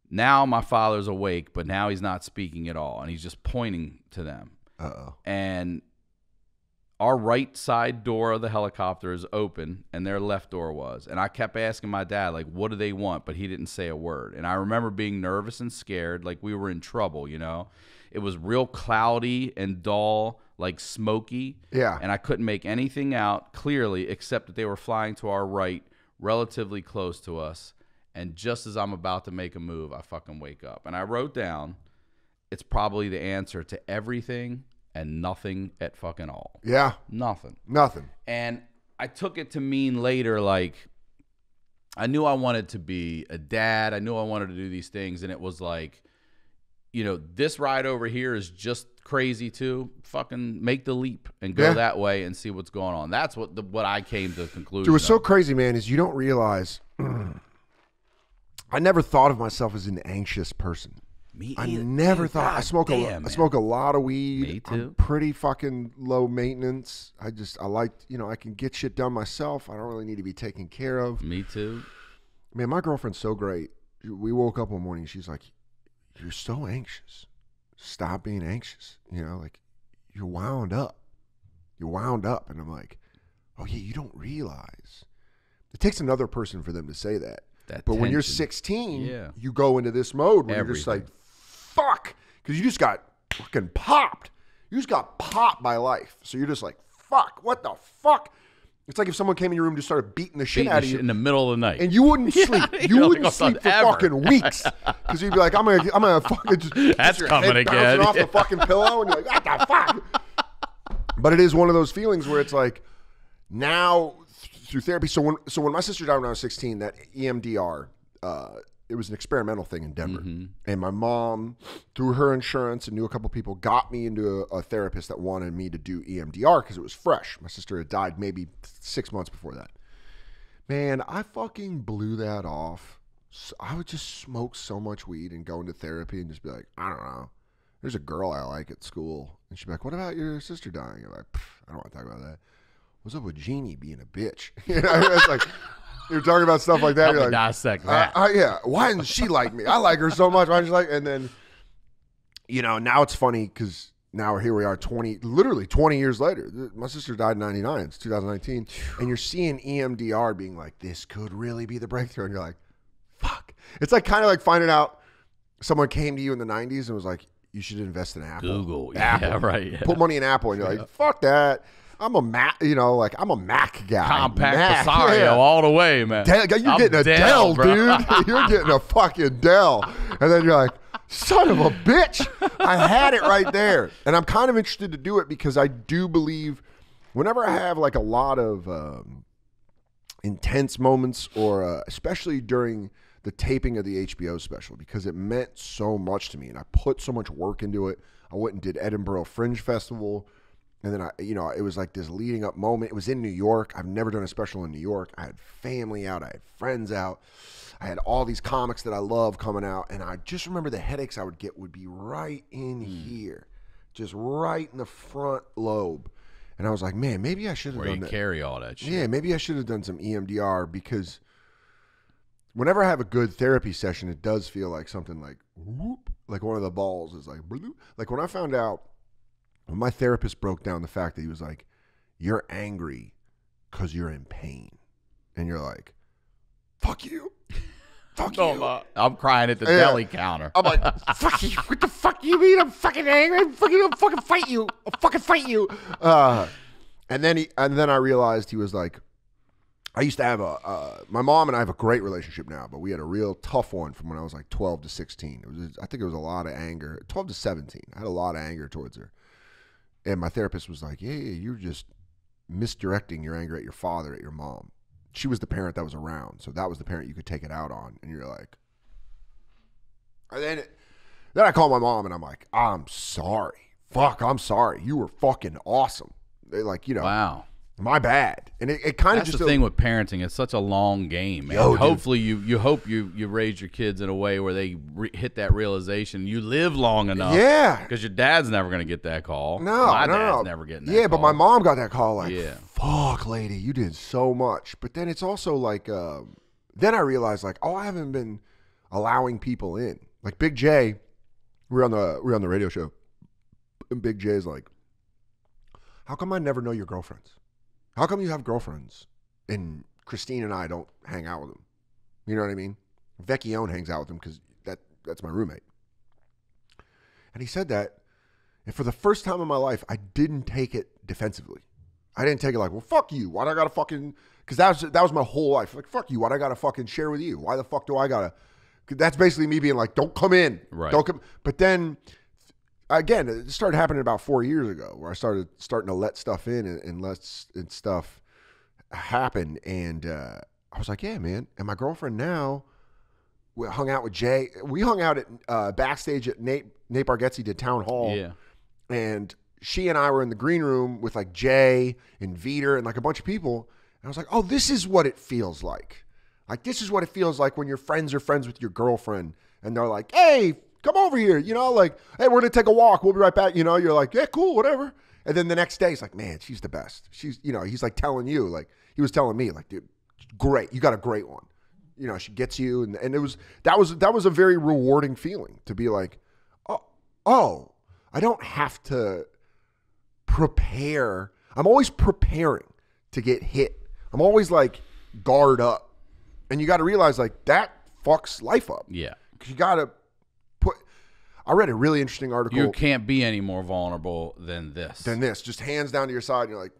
Now my father's awake, but now he's not speaking at all, and he's just pointing to them. Uh oh. And our right side door of the helicopter is open, and their left door was. And I kept asking my dad, like, what do they want? But he didn't say a word. And I remember being nervous and scared, like we were in trouble, you know? It was real cloudy and dull, like smoky. Yeah. And I couldn't make anything out clearly except that they were flying to our right, relatively close to us. And just as I'm about to make a move, I fucking wake up. And I wrote down, it's probably the answer to everything and nothing at fucking all. Yeah. Nothing. Nothing. And I took it to mean later, like, I knew I wanted to be a dad. I knew I wanted to do these things, and it was like, you know, this ride over here is just crazy too. Fucking make the leap and go Yeah. that way and see what's going on. That's what the, what I came to the conclusion. Dude, what's so crazy, man, is you don't realize. I never thought of myself as an anxious person. Me I either. never thought I smoke a damn, I smoke a lot of weed. Me too. I'm pretty fucking low maintenance. I just I like you know I can get shit done myself. I don't really need to be taken care of. Me too. Man, my girlfriend's so great. We woke up one morning. She's like, "You're so anxious. Stop being anxious. You know, like you're wound up. You're wound up." And I'm like, "Oh yeah, you don't realize." It takes another person for them to say that. That but when you're 16, Yeah. you go into this mode where you're just like, Everything. "Fuck," because you just got fucking popped. You just got popped by life. So you're just like, "Fuck, what the fuck?" It's like if someone came in your room and just started beating the shit Beating out of shit you in the middle of the night. and you wouldn't sleep. you're You wouldn't sleep for ever." fucking weeks because you'd be like, "I'm gonna, I'm gonna fucking just That's your coming head again. off the fucking pillow," and you're like, "What the fuck?" But it is one of those feelings where it's like, now through therapy. So when, so when my sister died when I was 16, that EMDR, uh, it was an experimental thing in Denver, mm-hmm. and my mom, through her insurance and knew a couple people, got me into a, a therapist that wanted me to do EMDR because it was fresh. My sister had died maybe six months before that. Man, I fucking blew that off. So I would just smoke so much weed and go into therapy and just be like, I don't know. There's a girl I like at school. And she'd be like, What about your sister dying? I'm like, I don't want to talk about that. What's up with Jeannie being a bitch? you know, it's like, you're talking about stuff like that. Help You're like, dissect uh, that. I, yeah. Why didn't she like me? I like her so much. Why doesn't she like? And then, you know, now it's funny because now here we are, twenty, literally twenty years later. My sister died in '99. It's 2019, and you're seeing EMDR being like, this could really be the breakthrough, and you're like, fuck. It's like kind of like finding out someone came to you in the '90s and was like, you should invest in Apple. Google. Apple. Yeah, right. Yeah. Put money in Apple, and you're like, fuck that. I'm a Mac, you know, like I'm a Mac guy. Compact Mac, yeah. all the way, man. You're I'm getting a Dell, dude. You're getting a fucking Dell. And then you're like, son of a bitch. I had it right there. And I'm kind of interested to do it because I do believe whenever I have like a lot of um, intense moments, or uh, especially during the taping of the HBO special, because it meant so much to me and I put so much work into it. I went and did Edinburgh Fringe Festival. And then I, you know, it was like this leading up moment. It was in New York. I've never done a special in New York. I had family out. I had friends out. I had all these comics that I love coming out. And I just remember the headaches I would get would be right in hmm. here, just right in the front lobe. And I was like, man, maybe I should have done you that. carry all that shit. Yeah, maybe I should have done some EMDR because whenever I have a good therapy session, it does feel like something like whoop, like one of the balls is like bloop. like when I found out my therapist broke down the fact that he was like, "You're angry because you're in pain," and you're like, "Fuck you, fuck you." I'm, I'm crying at the Yeah. deli counter. I'm like, fuck you. What the fuck you mean? I'm fucking angry. I'm fucking, I'll fucking fight you. I'll fucking fight you. Uh, and then he, and then I realized he was like, I used to have a, uh, my mom and I have a great relationship now, but we had a real tough one from when I was like 12 to 16. It was, I think it was a lot of anger. 12 to 17. I had a lot of anger towards her. And my therapist was like, yeah, yeah, you're just misdirecting your anger at your father, at your mom. She was the parent that was around. So that was the parent you could take it out on. And you're like, and then, then I call my mom and I'm like, I'm sorry. Fuck, I'm sorry. You were fucking awesome. They like, you know, Wow. My bad. And it, it kind of just the thing with parenting. It's such a long game, man. Yo. Hopefully, you you hope you you raise your kids in a way where they re- hit that realization. You live long enough, Yeah. Because your dad's never going to get that call. No, my no, dad's never getting that. Yeah, but my mom got that call like, Yeah. fuck, lady, you did so much. But then it's also like, um, then I realized like, oh, I haven't been allowing people in. Like Big J, we're on the we're on the radio show, and Big J's like, how come I never know your girlfriends? How come you have girlfriends and Christine and I don't hang out with them? You know what I mean? Vecchione hangs out with them because that that's my roommate. And he said that, and for the first time in my life, I didn't take it defensively. I didn't take it like, well, fuck you. Why do I gotta fucking? Because that was that was my whole life. Like, fuck you. Why do I gotta fucking share with you? Why the fuck do I gotta? That's basically me being like, don't come in. Right. Don't come. But then, again, it started happening about four years ago, where I started starting to let stuff in and, and let and stuff happen, and uh, I was like, yeah, man. And my girlfriend now, we hung out with Jay. We hung out at uh, backstage at Nate Nate Bargatze did town hall, Yeah. and she and I were in the green room with like Jay and Veter and like a bunch of people. And I was like, oh, this is what it feels like. Like this is what it feels like when your friends are friends with your girlfriend, and they're like, hey, come over here. You know, like, hey, we're gonna take a walk. We'll be right back. You know, you're like, yeah, cool, whatever. And then the next day, he's like, man, she's the best. She's, you know, he's like telling you, like, he was telling me, like, dude, great. You got a great one. You know, she gets you, and, and it was that was that was a very rewarding feeling to be like, oh, oh, I don't have to prepare. I'm always preparing to get hit. I'm always like guard up, and you got to realize like that fucks life up Yeah. because you got to. I read a really interesting article You can't be any more vulnerable than this. than this. Just hands down to your side, and you're like,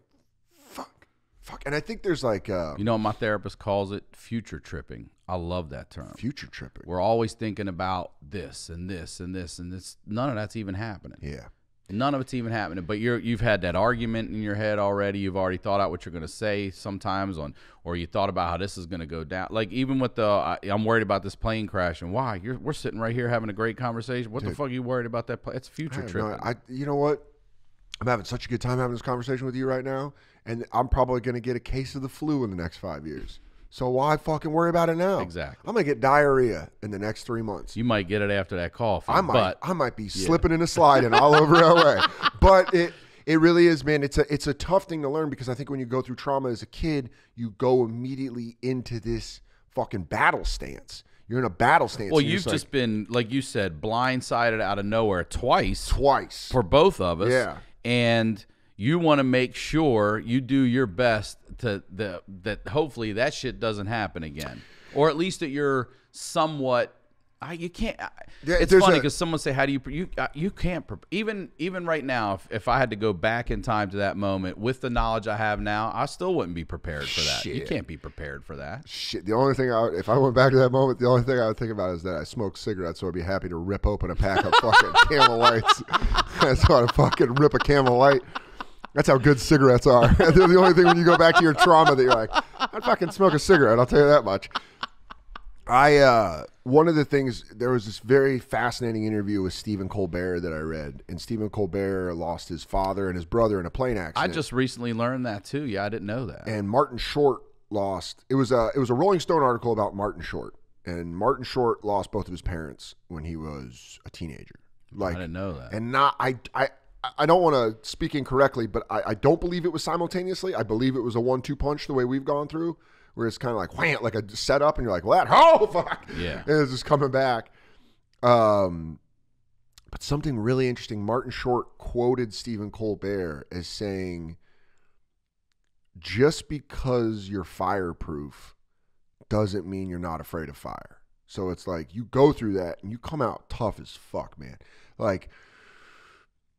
fuck, fuck. And I think there's like uh, you know my therapist calls it? Future tripping. I love that term. future tripping. We're always thinking about this and this and this and this. None of that's even happening. Yeah. None of it's even happening. But you're you've had that argument in your head already. You've already thought out what you're going to say sometimes on, or you thought about how this is going to go down. Like even with the, I, I'm worried about this plane crashing. Why? You're we're sitting right here having a great conversation. What the fuck are you worried about that? It's future no- tripping. I, you know what? I'm having such a good time having this conversation with you right now, and I'm probably going to get a case of the flu in the next five years. So why fucking worry about it now? Exactly. I'm going to get diarrhea in the next three months. you might get it after that coffee. I might, but I might be slipping and sliding all over LA. But it, it really is, man. It's a, it's a tough thing to learn because I think when you go through trauma as a kid, you go immediately into this fucking battle stance. You're in a battle stance. well, you've like, just been like you said, blindsided out of nowhere twice twice. for both of us. Yeah. And you want to make sure you do your best to the that hopefully that shit doesn't happen again, or at least that you're somewhat. I, you can't. I, Yeah, it's funny because someone say, "How do you you uh, you can't even even right now? If, if I had to go back in time to that moment with the knowledge I have now, I still wouldn't be prepared for that. You can't be prepared for that. Shit. The only thing I would, if I went back to that moment, the only thing I would think about is that I smoked cigarettes, so I'd be happy to rip open a pack of fucking Camel Lights. That's how I fucking rip a Camel Light. That's how good cigarettes are. They're the only thing when you go back to your trauma that you're like, I'd fucking smoke a cigarette. I'll tell you that much. I uh, one of the things there was this very fascinating interview with Stephen Colbert that I read, and Stephen Colbert lost his father and his brother in a plane accident. I just recently learned that too. Yeah, I didn't know that. and Martin Short lost. It was a it was a Rolling Stone article about Martin Short, and Martin Short lost both of his parents when he was a teenager. Like, I didn't know that. and not I I. I don't want to speak incorrectly, but I, I don't believe it was simultaneously. I believe it was a one-two punch the way we've gone through, where it's kind of like wham, like a setup, and you're like, "Well, that oh fuck," Yeah. and it's just coming back. Um, but something really interesting. Martin Short quoted Stephen Colbert as saying, "Just because you're fireproof doesn't mean you're not afraid of fire." So it's like you go through that and you come out tough as fuck, man. Like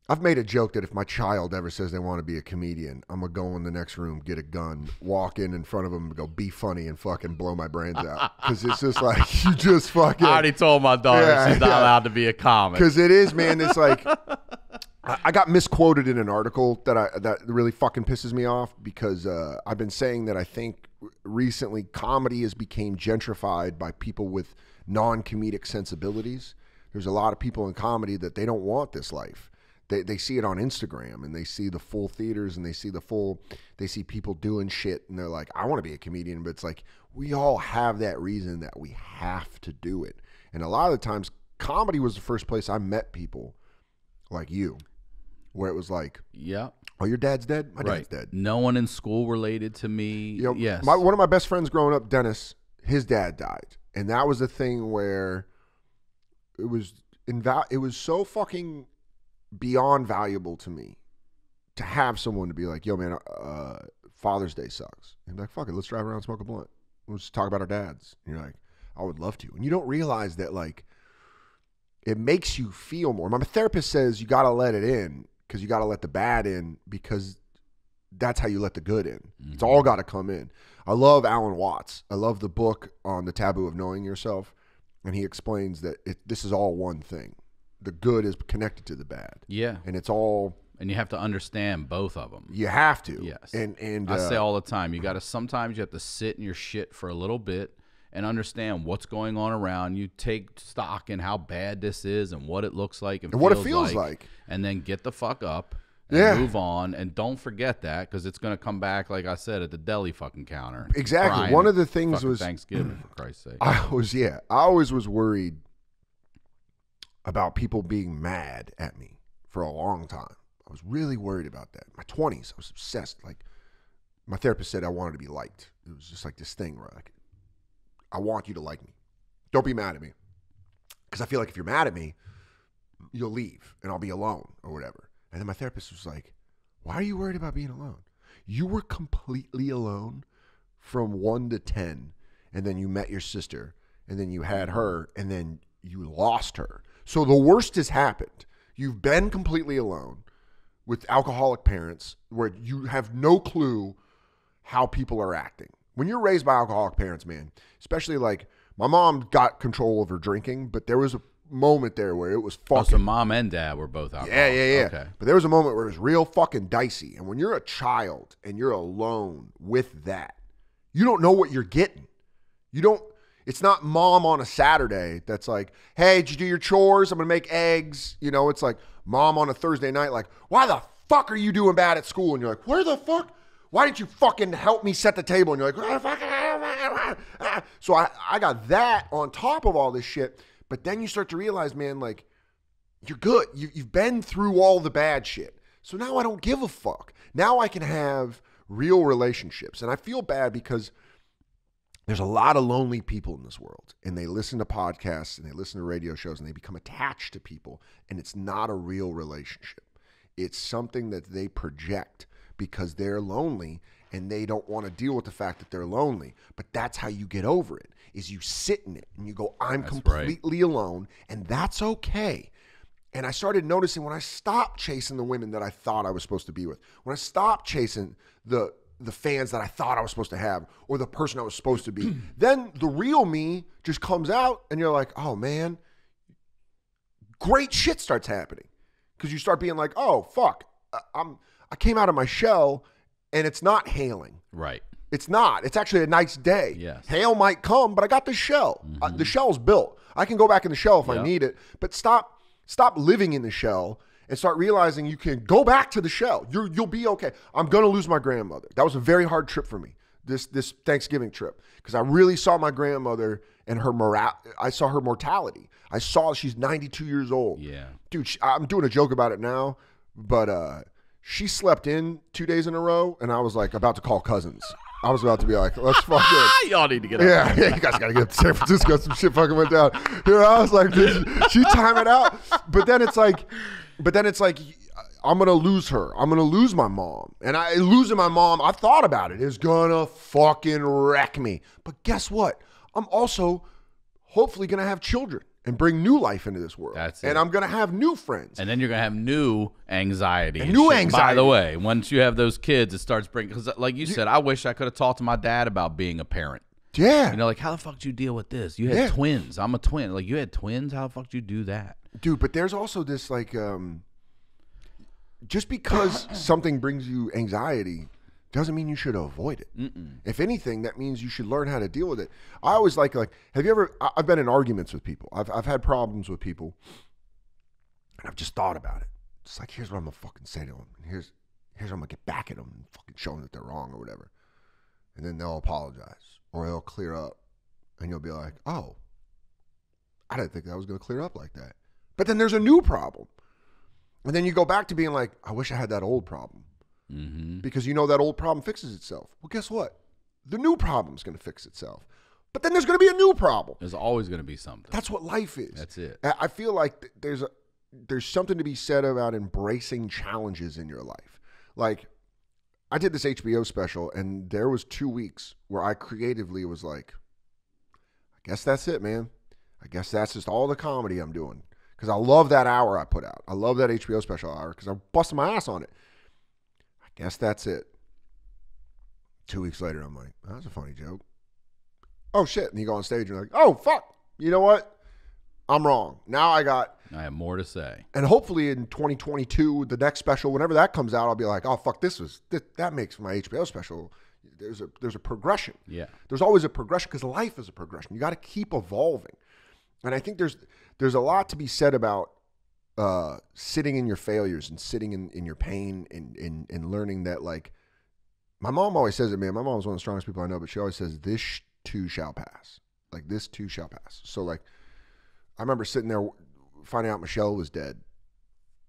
I've made a joke that if my child ever says they want to be a comedian, I'm gonna go in the next room, get a gun, walk in in front of them, and go be funny, and fucking blow my brains out. Because it's just like you just fucking. I already told my daughter Yeah, she's not yeah. allowed to be a comic. Because it is, man. It's like I got misquoted in an article that I that really fucking pisses me off because uh, I've been saying that I think recently comedy has became gentrified by people with non-comedic sensibilities. There's a lot of people in comedy that they don't want this life. They, they see it on Instagram and they see the full theaters and they see the full they see people doing shit and they're like I want to be a comedian but it's like we all have that reason that we have to do it and a lot of the times comedy was the first place I met people like you where it was like yeah, oh your dad's dead my Right. dad's dead No one in school related to me. you know, yes. my, one of my best friends growing up Dennis his dad died and that was the thing where it was inval- it was so fucking beyond valuable to me to have someone to be like yo man uh, Father's Day sucks and be like fuck it let's drive around smoke a blunt let's talk about our dads and you're like I would love to and you don't realize that like it makes you feel more. My therapist says you got to let it in because you got to let the bad in because that's how you let the good in. It's all got to come in. I love Alan Watts. I love the book on the taboo of knowing yourself, and he explains that it, this is all one thing. The good is connected to the bad, yeah. and it's all and you have to understand both of them. You have to. Yes. And and I uh, say all the time, you got to sometimes you have to sit in your shit for a little bit and understand what's going on around you. Take stock in how bad this is and what it looks like and, And what it feels like. and then get the fuck up. And Yeah. move on, and don't forget that because it's gonna come back, like I said, at the deli fucking counter. Exactly. One of the things was- Thanksgiving, for Christ's sake. I was yeah, I always was worried about people being mad at me for a long time. I was really worried about that. My 20s, I was obsessed. Like my therapist said I wanted to be liked. It was just like this thing where like I want you to like me. Don't be mad at me. Cuz I feel like if you're mad at me, you'll leave and I'll be alone or whatever. And then my therapist was like, "Why are you worried about being alone? You were completely alone from 1 to 10 and then you met your sister and then you had her and then you lost her. So the worst has happened. You've been completely alone with alcoholic parents where you have no clue how people are acting. When you're raised by alcoholic parents, man, especially like my mom got control of her drinking, but there was a moment there where it was Oh, fucking so mom and dad were both out. yeah, yeah, yeah. Okay. But there was a moment where it was real fucking dicey. And when you're a child and you're alone with that, you don't know what you're getting. You don't, it's not mom on a Saturday that's like, hey, did you do your chores? I'm going to make eggs. You know, it's like mom on a Thursday night, like, why the fuck are you doing bad at school? And you're like, where the fuck? Why didn't you fucking help me set the table? And you're like, "Ah, fucking, ah, ah, ah." so I, I got that on top of all this shit. But then you start to realize, man, like, you're good. You, you've been through all the bad shit. So now I don't give a fuck. Now I can have real relationships. And I feel bad because there's a lot of lonely people in this world and they listen to podcasts and they listen to radio shows and they become attached to people and it's not a real relationship. It's something that they project because they're lonely and they don't want to deal with the fact that they're lonely. But that's how you get over it. Is you sit in it and you go, I'm That's right. completely alone and that's okay. And I started noticing when I stopped chasing the women that I thought I was supposed to be with, when I stopped chasing the the fans that I thought I was supposed to have or the person I was supposed to be, then the real me just comes out and you're like, oh man, great shit starts happening. Because you start being like, oh fuck, I- I'm I came out of my shell and it's not hailing. Right. It's not. It's actually a nice day. Yes. Hail might come, but I got the shell. Uh, the shell's built. I can go back in the shell if I need it. But stop stop living in the shell and start realizing you can go back to the shell. You're, you'll be okay. I'm going to lose my grandmother. That was a very hard trip for me. This this Thanksgiving trip because I really saw my grandmother and her moral. I saw her mortality. I saw she's 92 years old. Yeah. Dude, she, I'm doing a joke about it now, but uh, she slept in two days in a row, and I was like about to call cousins. I was about to be like, let's fuck it. Y'all need to get up. Yeah, yeah, you guys gotta get up to San Francisco. Some shit fucking went down. You know, I was like, she time it out. But then it's like, but then it's like, I'm gonna lose her. I'm gonna lose my mom. And I losing my mom, I've thought about it, is gonna fucking wreck me. But guess what? I'm also hopefully gonna have children and bring new life into this world. That's and it. I'm gonna have new friends. And then you're gonna have new anxiety. And and new shit. By the way, once you have those kids, it starts bringing. Because, like you said, I wish I could have talked to my dad about being a parent. Yeah. You know, like how the fuck did you deal with this? You had Yeah. twins. I'm a twin. Like you had twins. How the fuck did you do that? dude but there's also this like um just because something brings you anxiety doesn't mean you should avoid it if anything that means you should learn how to deal with it i always like like have you ever i've been in arguments with people i've, I've had problems with people and i've just thought about it it's like here's what i'm gonna fucking say to them and here's here's what i'm gonna get back at them and fucking show them that they're wrong or whatever and then they'll apologize or it'll clear up and you'll be like oh I didn't think that was going to clear up like that. But then there's a new problem. And then you go back to being like, I wish I had that old problem. Mm-hmm. Because you know that old problem fixes itself. Well, guess what? The new problem's going to fix itself. But then there's going to be a new problem. There's always gonna be something. That's what life is. That's it. I I feel like th- there's a there's something to be said about embracing challenges in your life. Like I did this HBO special and there was 2 weeks where I creatively was like I guess that's it, man. I guess that's just all the comedy I'm doing cuz I love that hour I put out. I love that HBO special hour cuz I busted my ass on it. I guess that's it. 2 weeks later I'm like, that was a funny joke. Oh shit, and you go on stage and you're like, "Oh fuck. You know what? I'm wrong. Now I got I have more to say. And hopefully in 2022, the next special, whenever that comes out, I'll be like, oh fuck, this was that, that makes my HBO special. There's a there's a progression. Yeah. There's always a progression because life is a progression. You got to keep evolving. And I think there's there's a lot to be said about uh, sitting in your failures and sitting in, in your pain and, and and learning that like my mom always says it, man. My mom's one of the strongest people I know, but she always says this too shall pass. Like this too shall pass. So like I remember sitting there finding out Michelle was dead.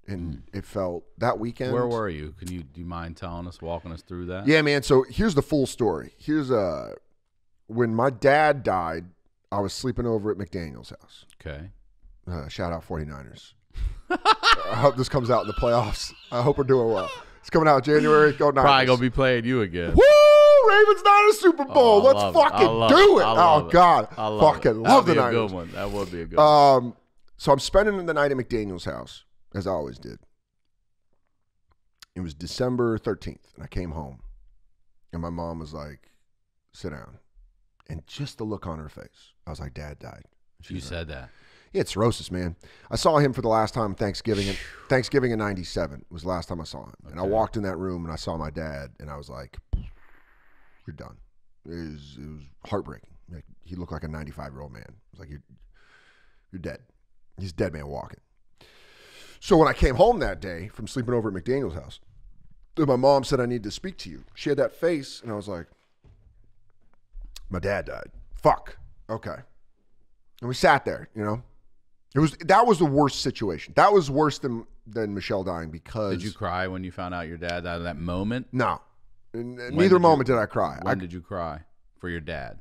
And it felt that weekend. Where were you? Can you do you mind telling us, walking us through that? Yeah, man. So here's the full story. Here's uh when my dad died, I was sleeping over at McDaniel's house. Okay. Uh, shout out 49ers. I hope this comes out in the playoffs. I hope we're doing well. It's coming out January. Go Niners. Probably gonna be playing you again. Woo! Ravens Niners Super Bowl. Oh, Let's love it. Fucking do it. Oh it. God, I love fucking it. love the That'd be a Niners. good one. That would be a good one. Um, so I'm spending the night at McDaniel's house as I always did. It was December 13th, and I came home, and my mom was like, "Sit down," and just the look on her face, I was like, "Dad died." you said that. Yeah, it's cirrhosis, man. I saw him for the last time Thanksgiving. In, Thanksgiving in '97 was the last time I saw him, and I walked in that room and I saw my dad, and I was like, "You're done." It was, it was heartbreaking. Like, he looked like a 95 year old man. I was like, "You're you're dead." He's dead man walking. So when I came home that day from sleeping over at McDaniel's house, my mom said I need to speak to you. She had that face, and I was like, "My dad died." Fuck. Okay. And we sat there, you know. It was that was the worst situation. That was worse than than Michelle dying because Did you cry when you found out your dad died? That moment. no, N- did neither you- moment did I cry. When I did you cry for your dad?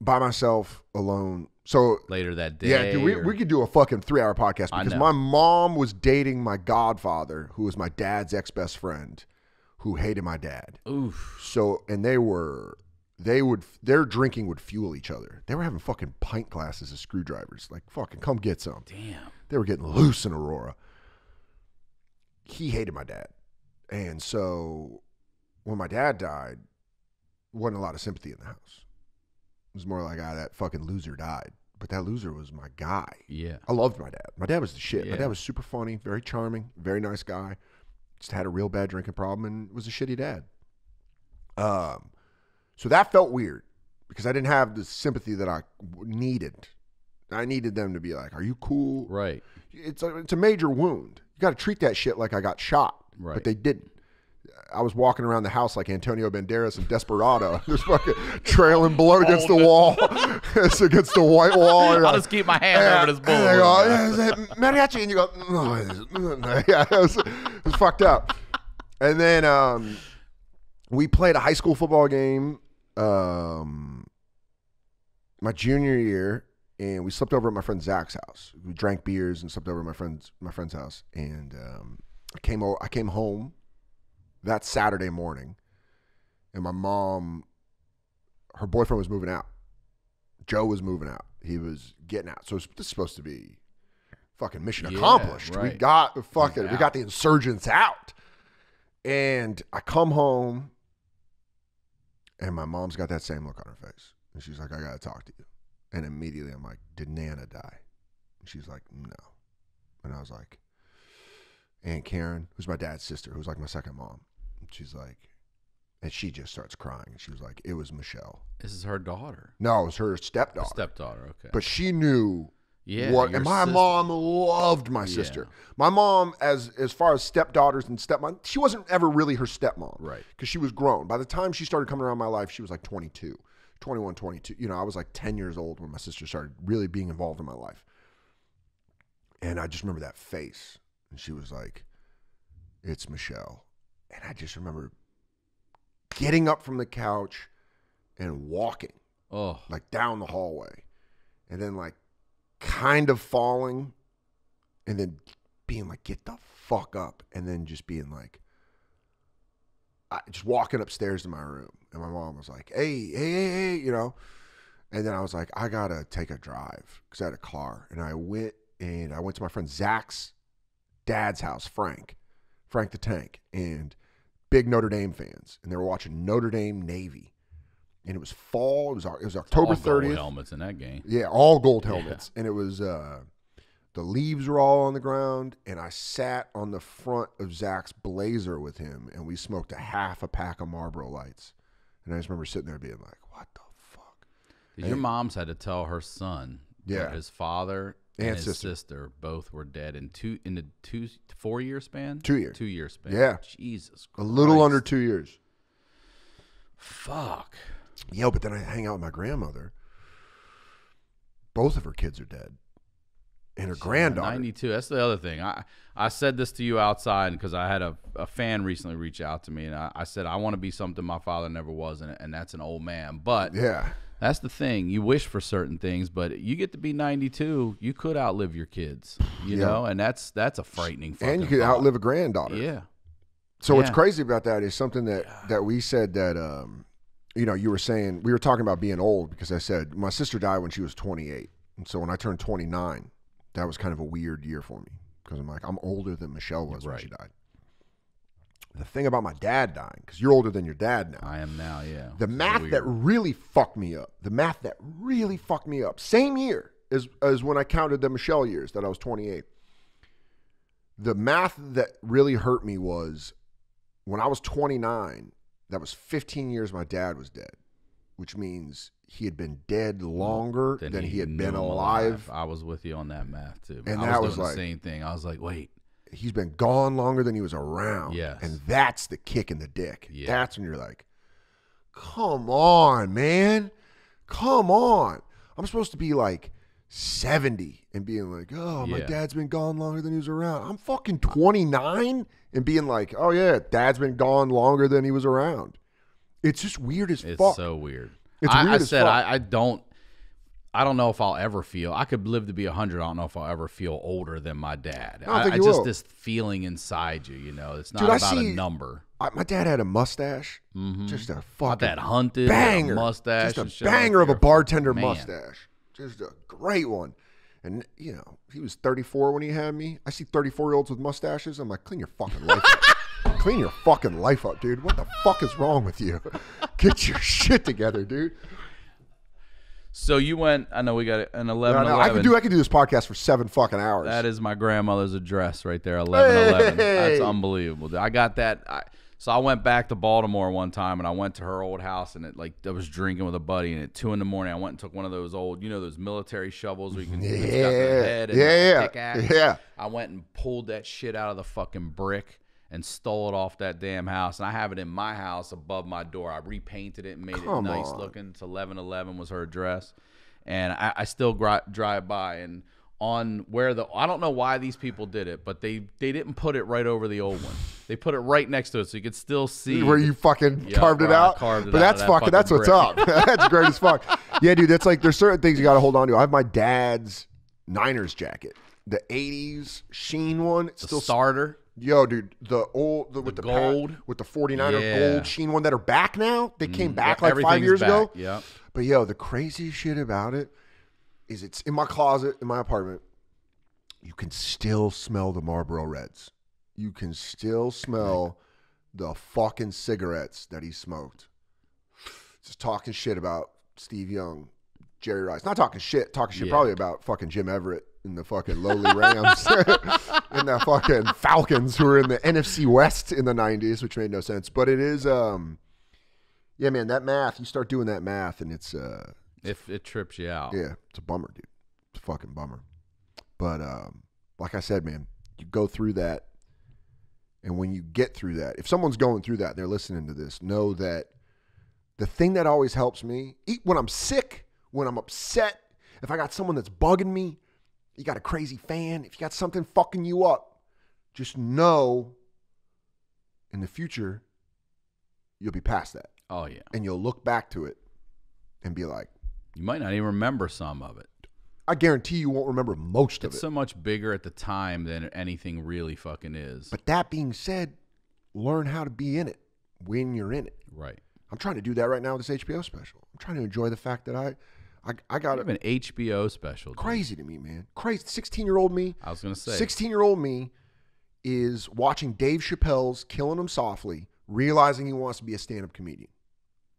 by myself alone. So Later that day. yeah, dude, we, or- we could do a fucking three hour podcast because my mom was dating my godfather, who was my dad's ex best friend, who hated my dad. Oof. So and they were they would their drinking would fuel each other. They were having fucking pint glasses of screwdrivers. Like fucking come get some. Damn. They were getting loose in Aurora. He hated my dad. And so when my dad died, wasn't a lot of sympathy in the house. It was more like, ah, that fucking loser died. But that loser was my guy. Yeah. I loved my dad. My dad was the shit. My dad was super funny, very charming, very nice guy. Just had a real bad drinking problem and was a shitty dad. Um, so that felt weird because I didn't have the sympathy that I needed. I needed them to be like, "Are you cool?" Right. It's a, it's a major wound. You got to treat that shit like I got shot. Right. But they didn't. I was walking around the house like Antonio Banderas and Desperado, just fucking trailing blood against the wall. it's against the white wall. I'll like, just keep my hand yeah, over this and bull. they go, "Yeah, is it mariachi, and you go, no, it isn't." yeah, it was, it was fucked up. And then um, we played a high school football game um, my junior year, and we slept over at my friend Zach's house. We drank beers and slept over at my friend's my friend's house. And um, I came o- I came home that Saturday morning, and my mom, her boyfriend was moving out. Joe was moving out. He was getting out. So this is supposed to be fucking mission Yeah, accomplished. We got the fucking we got the insurgents out. And I come home and my mom's got that same look on her face. And she's like, I gotta talk to you. And immediately I'm like, Did Nana die? And she's like, No. And I was like, Aunt Karen, who's my dad's sister, who's like my second mom. She's like, and she just starts crying. And she was like, It was Michelle. This is her daughter. No, it was her stepdaughter. Stepdaughter. Okay. But she knew yeah. what and my sister- mom loved my sister. Yeah. My mom, as as far as stepdaughters and stepmom, she wasn't ever really her stepmom. Right. Because she was grown. By the time she started coming around my life, she was like 22, 21, 22. You know, I was like 10 years old when my sister started really being involved in my life. And I just remember that face. And she was like, It's Michelle. I just remember getting up from the couch and walking Oh. like down the hallway and then like kind of falling and then being like get the fuck up and then just being like I, just walking upstairs to my room and my mom was like hey hey hey hey you know and then i was like i gotta take a drive because i had a car and i went and i went to my friend zach's dad's house frank frank the tank and big notre dame fans and they were watching notre dame navy and it was fall it was, it was october All 30th helmets in that game. yeah, all gold helmets, and it was uh, The leaves were all on the ground, and I sat on the front of Zach's Blazer with him, and we smoked a half a pack of Marlboro Lights. And I just remember sitting there being like, "What the fuck?" Your mom's had to tell her son Yeah. that his father and, And his sister. sister. both were dead in two in the two four year span. Two years. Two year span. Yeah. Jesus. A little under two years. Fuck. Yo, but then I hang out with my grandmother. Both of her kids are dead, and her granddaughter. 92. That's the other thing. I, I said this to you outside because I had a, a fan recently reach out to me, and I, I said, I want to be something my father never was, and, and that's an old man. But Yeah, that's the thing. You wish for certain things, but you get to be 92, you could outlive your kids, you Yeah. know, and that's that's a frightening and you could thought. outlive a granddaughter. Yeah. So what's crazy about that is something that that we said that um, you know you were saying we were talking about being old because I said my sister died when she was 28, and so when I turned 29, that was kind of a weird year for me because I'm like I'm older than Michelle was when she died. The thing about my dad dying because you're older than your dad now. I am now, yeah. The math that really fucked me up. The math that really fucked me up. Same year as as when I counted the Michelle years that I was 28. The math that really hurt me was when I was 29, that was 15 years my dad was dead, which means he had been dead longer Then than he, had been him alive. I was with you on that math too. And I that was, was like- the same thing. I was like, wait, He's been gone longer than he was around. Yes. And that's the kick in the dick. Yeah. That's when you're like, come on, man. Come on. I'm supposed to be like 70 and being like, oh, my Yeah. dad's been gone longer than he was around. I'm fucking 29 and being like, oh, yeah, dad's been gone longer than he was around. It's just weird as it's fuck. so weird. It's I, weird I said. I, I don't. I don't know if I'll ever feel. I could live to be hundred. I don't know if I'll ever feel older than my dad. I I, you just will. this feeling inside you. You know, it's not Dude, about see- a number. I, my dad had a mustache. Mhm. Just a fucking that hunted banger. mustache, Just a banger of a bartender man. mustache. Just a great one. And you know, he was 34 when he had me. I see 34 year olds with mustaches. I'm like, clean your fucking life up. clean your fucking life up, dude. What the fuck is wrong with you? Get your shit together, dude. So you went. I know we got an eleven. no, I could do I could do this podcast for seven fucking hours. That is my grandmother's address right there, eleven eleven. That's unbelievable. I got that. I, so I went back to Baltimore one time, and I went to her old house, and it like I was drinking with a buddy, and at two in the morning, I went and took one of those old, you know, those military shovels where you can Yeah. head and Yeah. Yeah. I went and pulled that shit out of the fucking brick and stole it off that damn house, and I have it in my house above my door. I repainted it and made Come it nice on. looking. It's eleven eleven was her address, and I, I still gri- drive by and on where the I don't know why these people did it, but they they didn't put it right over the old one. They put it right next to it so you could still see where you fucking Yeah, carved it I out. carved it but out that's that fucking, that's fucking what's up. that's great as fuck. Yeah, dude, that's like there's certain things you got to hold on to. I have my dad's Niners jacket, the '80s Sheen one. It's the still starter. Yo, dude, the old the, with the, gold. with the 49er Yeah. gold Sheen one that are back now. They came Mm, back yeah, like five years ago. Yeah. But yo, the crazy shit about it is it's in my closet in my apartment. You can still smell the Marlboro Reds. You can still smell the fucking cigarettes that he smoked. Just talking shit about Steve Young, Jerry Rice. Not talking shit, talking shit Yeah. probably about fucking Jim Everett and the fucking lowly Rams and the fucking Falcons who were in the NFC West in the 90s, which made no sense. But it is um yeah, man, that math, you start doing that math and it's uh If it trips you out. yeah, it's a bummer, dude. It's a fucking bummer. But um, like I said, man, you go through that, and when you get through that, if someone's going through that, they're listening to this, know that the thing that always helps me, e- when I'm sick, when I'm upset, if I got someone that's bugging me, you got a crazy fan, if you got something fucking you up, just know in the future you'll be past that, Oh yeah. and you'll look back to it and be like. You might not even remember some of it. I guarantee you won't remember most of It's it. It's so much bigger at the time than anything really fucking is. but that being said, learn how to be in it when you're in it. right. I'm trying to do that right now with this HBO special. I'm trying to enjoy the fact that I, I, I got an HBO special. dude. crazy to me, man. Crazy. 16 year old me. I was gonna say. 16 year old me is watching Dave Chappelle's Killing Them Softly, realizing he wants to be a stand up comedian.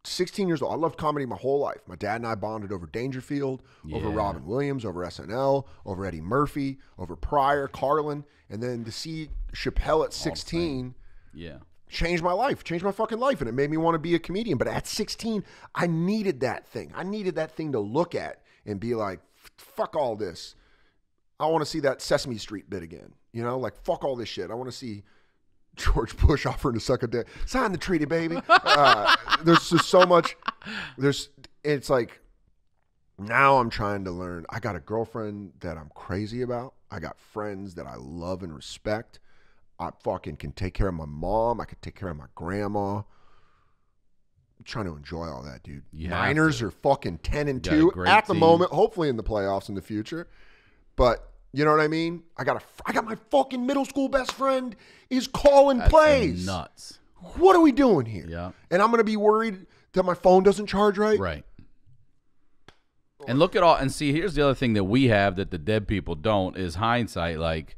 16 years old. I loved comedy my whole life. My dad and I bonded over Dangerfield, over Robin Williams, over SNL, over Eddie Murphy, over Pryor, Carlin, and then to see Chappelle at 16 Yeah. Changed my life, changed my fucking life, and it made me want to be a comedian. But at 16, I needed that thing. I needed that thing to look at and be like, fuck all this. I want to see that Sesame Street bit again. You know, like fuck all this shit. I want to see George Bush offering to suck a dick. Sign the treaty, baby. Uh, there's just so much. There's. It's like now I'm trying to learn. I got a girlfriend that I'm crazy about. I got friends that I love and respect. I fucking can take care of my mom. I can take care of my grandma. I'm trying to enjoy all that, dude. You Niners are fucking ten and two at the team. moment. Hopefully in the playoffs in the future. But you know what I mean? I got a, I got my fucking middle school best friend is calling That's plays. nuts. What are we doing here? Yeah. And I'm gonna be worried that my phone doesn't charge right. Right. And look at all and see here's the other thing that we have that the dead people don't is hindsight like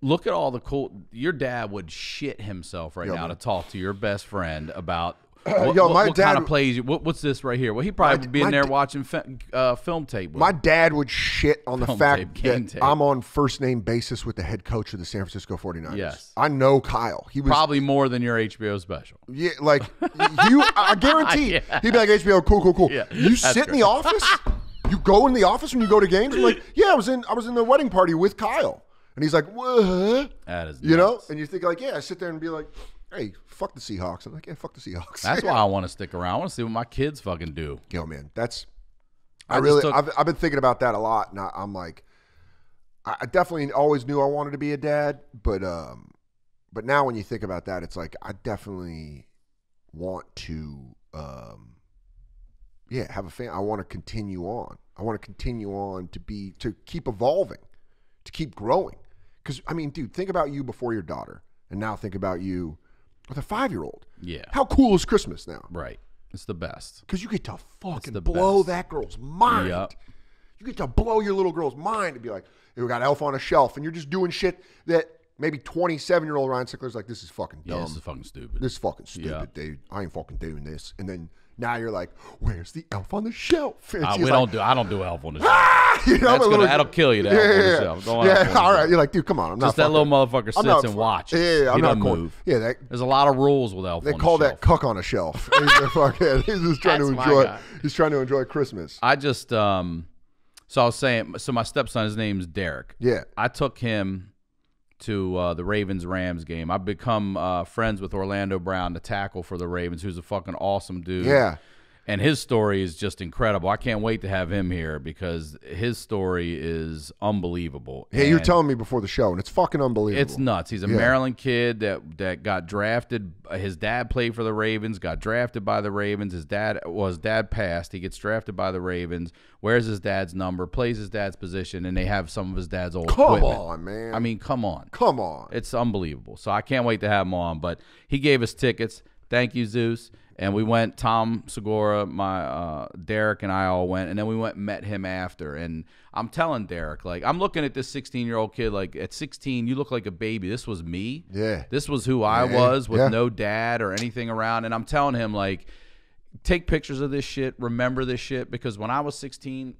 look at all the cool your dad would shit himself right Yo, now man. to talk to your best friend about what, Yo, what- my what kind dad- of plays you what, what's this right here well he probably My- would be in there watching uh, film tape My him. dad would shit on the fact tape, that tape. I'm on first name basis with the head coach of the San Francisco 49ers. Yes. I know Kyle. He was probably more than your HBO special yeah, like you I guarantee Yeah. he'd be like HBO, cool, cool, cool. Yeah, you sit in the office? You go in the office when you go to games? I'm like, yeah, I was in I was in the wedding party with Kyle. And he's like, what? that is You know? And you think like, yeah, I sit there and be like, hey, fuck the Seahawks. I'm like, yeah, fuck the Seahawks. that's why I want to stick around I want to see what my kids fucking do Yo, man, that's. I I, really, took- I've, I've been thinking about that a lot, and I, I'm like, I definitely always knew I wanted to be a dad, but um, but now when you think about that, it's like I definitely want to um, yeah, have a family. I want to continue on. I want to continue on to be to keep evolving, to keep growing. Because I mean, dude, think about you before your daughter, and now think about you with a five year old. yeah How cool is Christmas now? right it's the best Because you get to fucking the blow best. that girl's mind. Yup. You get to blow your little girl's mind and be like, hey, we got Elf on a shelf, and you're just doing shit that maybe 27 year old Ryan Sickler's like, this is fucking dumb. yeah this is fucking stupid this is fucking stupid, Yeah. dude. I ain't fucking doing this. And then now you're like, where's the Elf on the shelf? And Uh, we like, don't do I don't do elf on the shelf. you know, That's gonna- little- that'll kill you, the Yeah, Elf on the yeah, shelf. Yeah. Elf on the all right. You're like, dude, come on. I'm Just that fucking- little motherfucker sits not and watches. Yeah, yeah, I'm he not going. move. Yeah, that, There's a lot of rules with Elf on the move. they call the that cuck on a shelf. he's, fucking, he's just trying to That's my enjoy. He's trying to enjoy Christmas. I just um so I was saying so my stepson his name's Derek. Yeah. I took him to uh, the Ravens Rams game. I've become uh, friends with Orlando Brown, the tackle for the Ravens, who's a fucking awesome dude. Yeah. And his story is just incredible. I can't wait to have him here because his story is unbelievable. Yeah, you were And- telling me before the show, and it's fucking unbelievable. It's nuts. He's a Yeah. Maryland kid that that got drafted. His dad played for the Ravens. Got drafted by the Ravens. His dad well, his dad passed. He gets drafted by the Ravens. Wears his dad's number. Plays his dad's position, and they have some of his dad's old Come equipment. on, man. I mean, come on. come on. It's unbelievable. So I can't wait to have him on. But he gave us tickets. Thank you, Zeus. And we went. Tom Segura, my uh, Derek, and I all went. And then we went and met him after. And I'm telling Derek, like I'm looking at this 16 year old kid. Like at 16, you look like a baby. This was me. Yeah. This was who I Yeah, was with yeah. no dad or anything around. And I'm telling him like, take pictures of this shit. Remember this shit because when I was 16,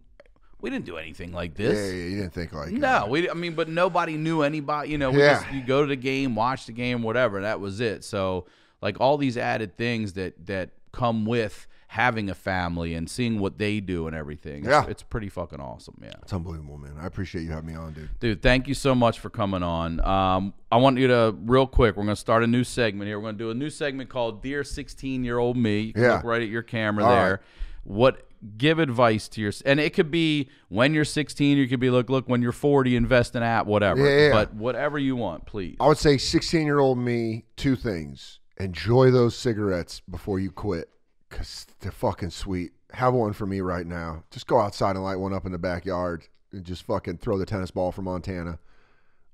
we didn't do anything like this. yeah, yeah you didn't think like No, we. I mean, but nobody knew anybody. You know, we Yeah. just you go to the game, watch the game, whatever. That was it. So, like all these added things that that come with having a family and seeing what they do and everything. It's, Yeah. it's pretty fucking awesome. Yeah. It's unbelievable, man. I appreciate you having me on, dude. Dude, thank you so much for coming on. Um, I want you to real quick. We're gonna start a new segment here. We're gonna do a new segment called "Dear 16 Year Old Me." You can Yeah. look right at your camera All there. right. What give advice to your and it could be when you're 16. You could be look look when you're 40, invest in app, whatever. Yeah, yeah. But whatever you want, please. I would say 16 year old me, two things. Enjoy those cigarettes before you quit because they're fucking sweet. Have one for me right now. Just go outside and light one up in the backyard and just fucking throw the tennis ball from Montana.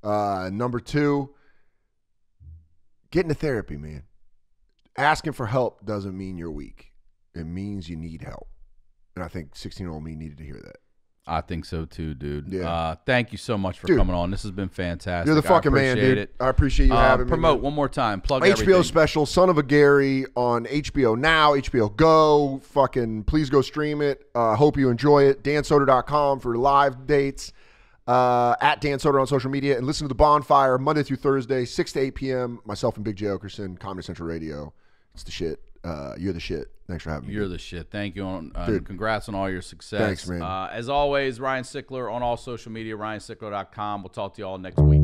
Uh, number two, get into therapy, man. Asking for help doesn't mean you're weak, it means you need help. And I think 16 year old me needed to hear that. I think so too, dude. Yeah. Uh, thank you so much for Dude. coming on. This has been fantastic. You're the fucking man, dude. It. I appreciate you Uh, having me. promote one more time. Plug HBO everything. special, Son of a Gary on HBO Now, HBO Go. Fucking please go stream it. Uh, hope you enjoy it. DanSoder.com for live dates. Uh, at Dan Soder on social media and listen to the bonfire Monday through Thursday, 6 to 8 p.m. Myself and Big J Okerson, Comedy Central Radio. It's the shit. Uh, you're the shit. Thanks for having me. You're the shit. Thank you. On, uh, congrats on all your success. Thanks, man. Uh, as always, Ryan Sickler on all social media, ryansickler.com. We'll talk to you all next week.